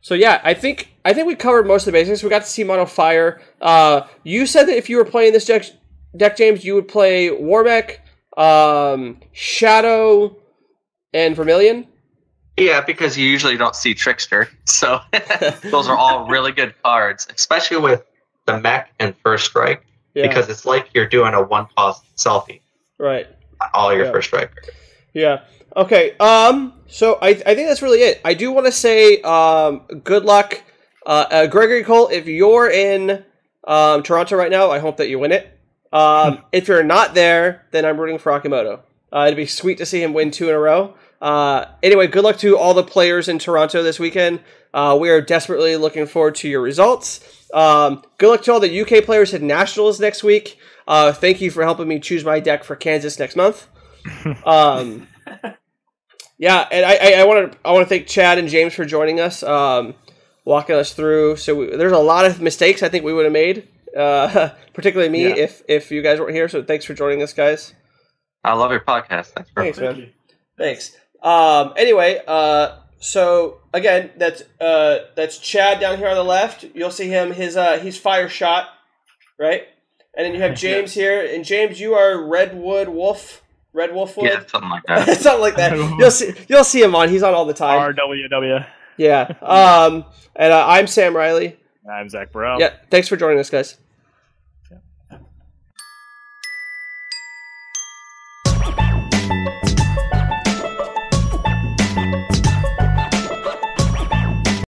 S1: so yeah, I think I think we covered most of the basics. We got to see Mono Fire. Uh, you said that if you were playing this deck, deck James, you would play Warbeck, um, Shadow, and Vermilion.
S4: Yeah, because you usually don't see Trickster. <laughs> So <laughs> those are all really good cards, especially with the mech and first strike,
S1: Yeah.
S4: because it's like you're doing a one pause Selphie
S1: right.
S4: all your
S1: Yeah.
S4: first strike.
S1: Yeah. Okay. Um. So I, I think that's really it. I do want to say um good luck, uh, uh Gregory Cole. If you're in um Toronto right now, I hope that you win it. Um, <laughs> if you're not there, then I'm rooting for Akimoto. Uh, it'd be sweet to see him win two in a row. Uh, anyway, good luck to all the players in Toronto this weekend. Uh, we are desperately looking forward to your results. Um, good luck to all the UK players at Nationals next week. Uh, thank you for helping me choose my deck for Kansas next month. <laughs> Um, <laughs> yeah, and I, I, want to I want to thank Chad and James for joining us, um, walking us through. So we, there's a lot of mistakes I think we would have made, uh, <laughs> particularly me
S2: Yeah.
S1: if if you guys weren't here. So thanks for joining us, guys.
S4: I love your podcast. Thanks for
S1: Thanks,
S3: Thank
S1: man. Thanks. Um, anyway, uh, so again, that's uh, that's Chad down here on the left. You'll see him. His uh, he's fire shot, right? And then you have <laughs> James here, and James, you are Redwood Wolf. Red Wolfwood.
S4: Yeah, something like <laughs> that.
S1: Something like that. You'll see. You'll see him on. He's on all the time.
S2: RWW.
S1: Yeah. <laughs> Um. And uh, I'm Sam Riley.
S2: I'm Zach Burrell.
S1: Yeah. Thanks for joining us, guys.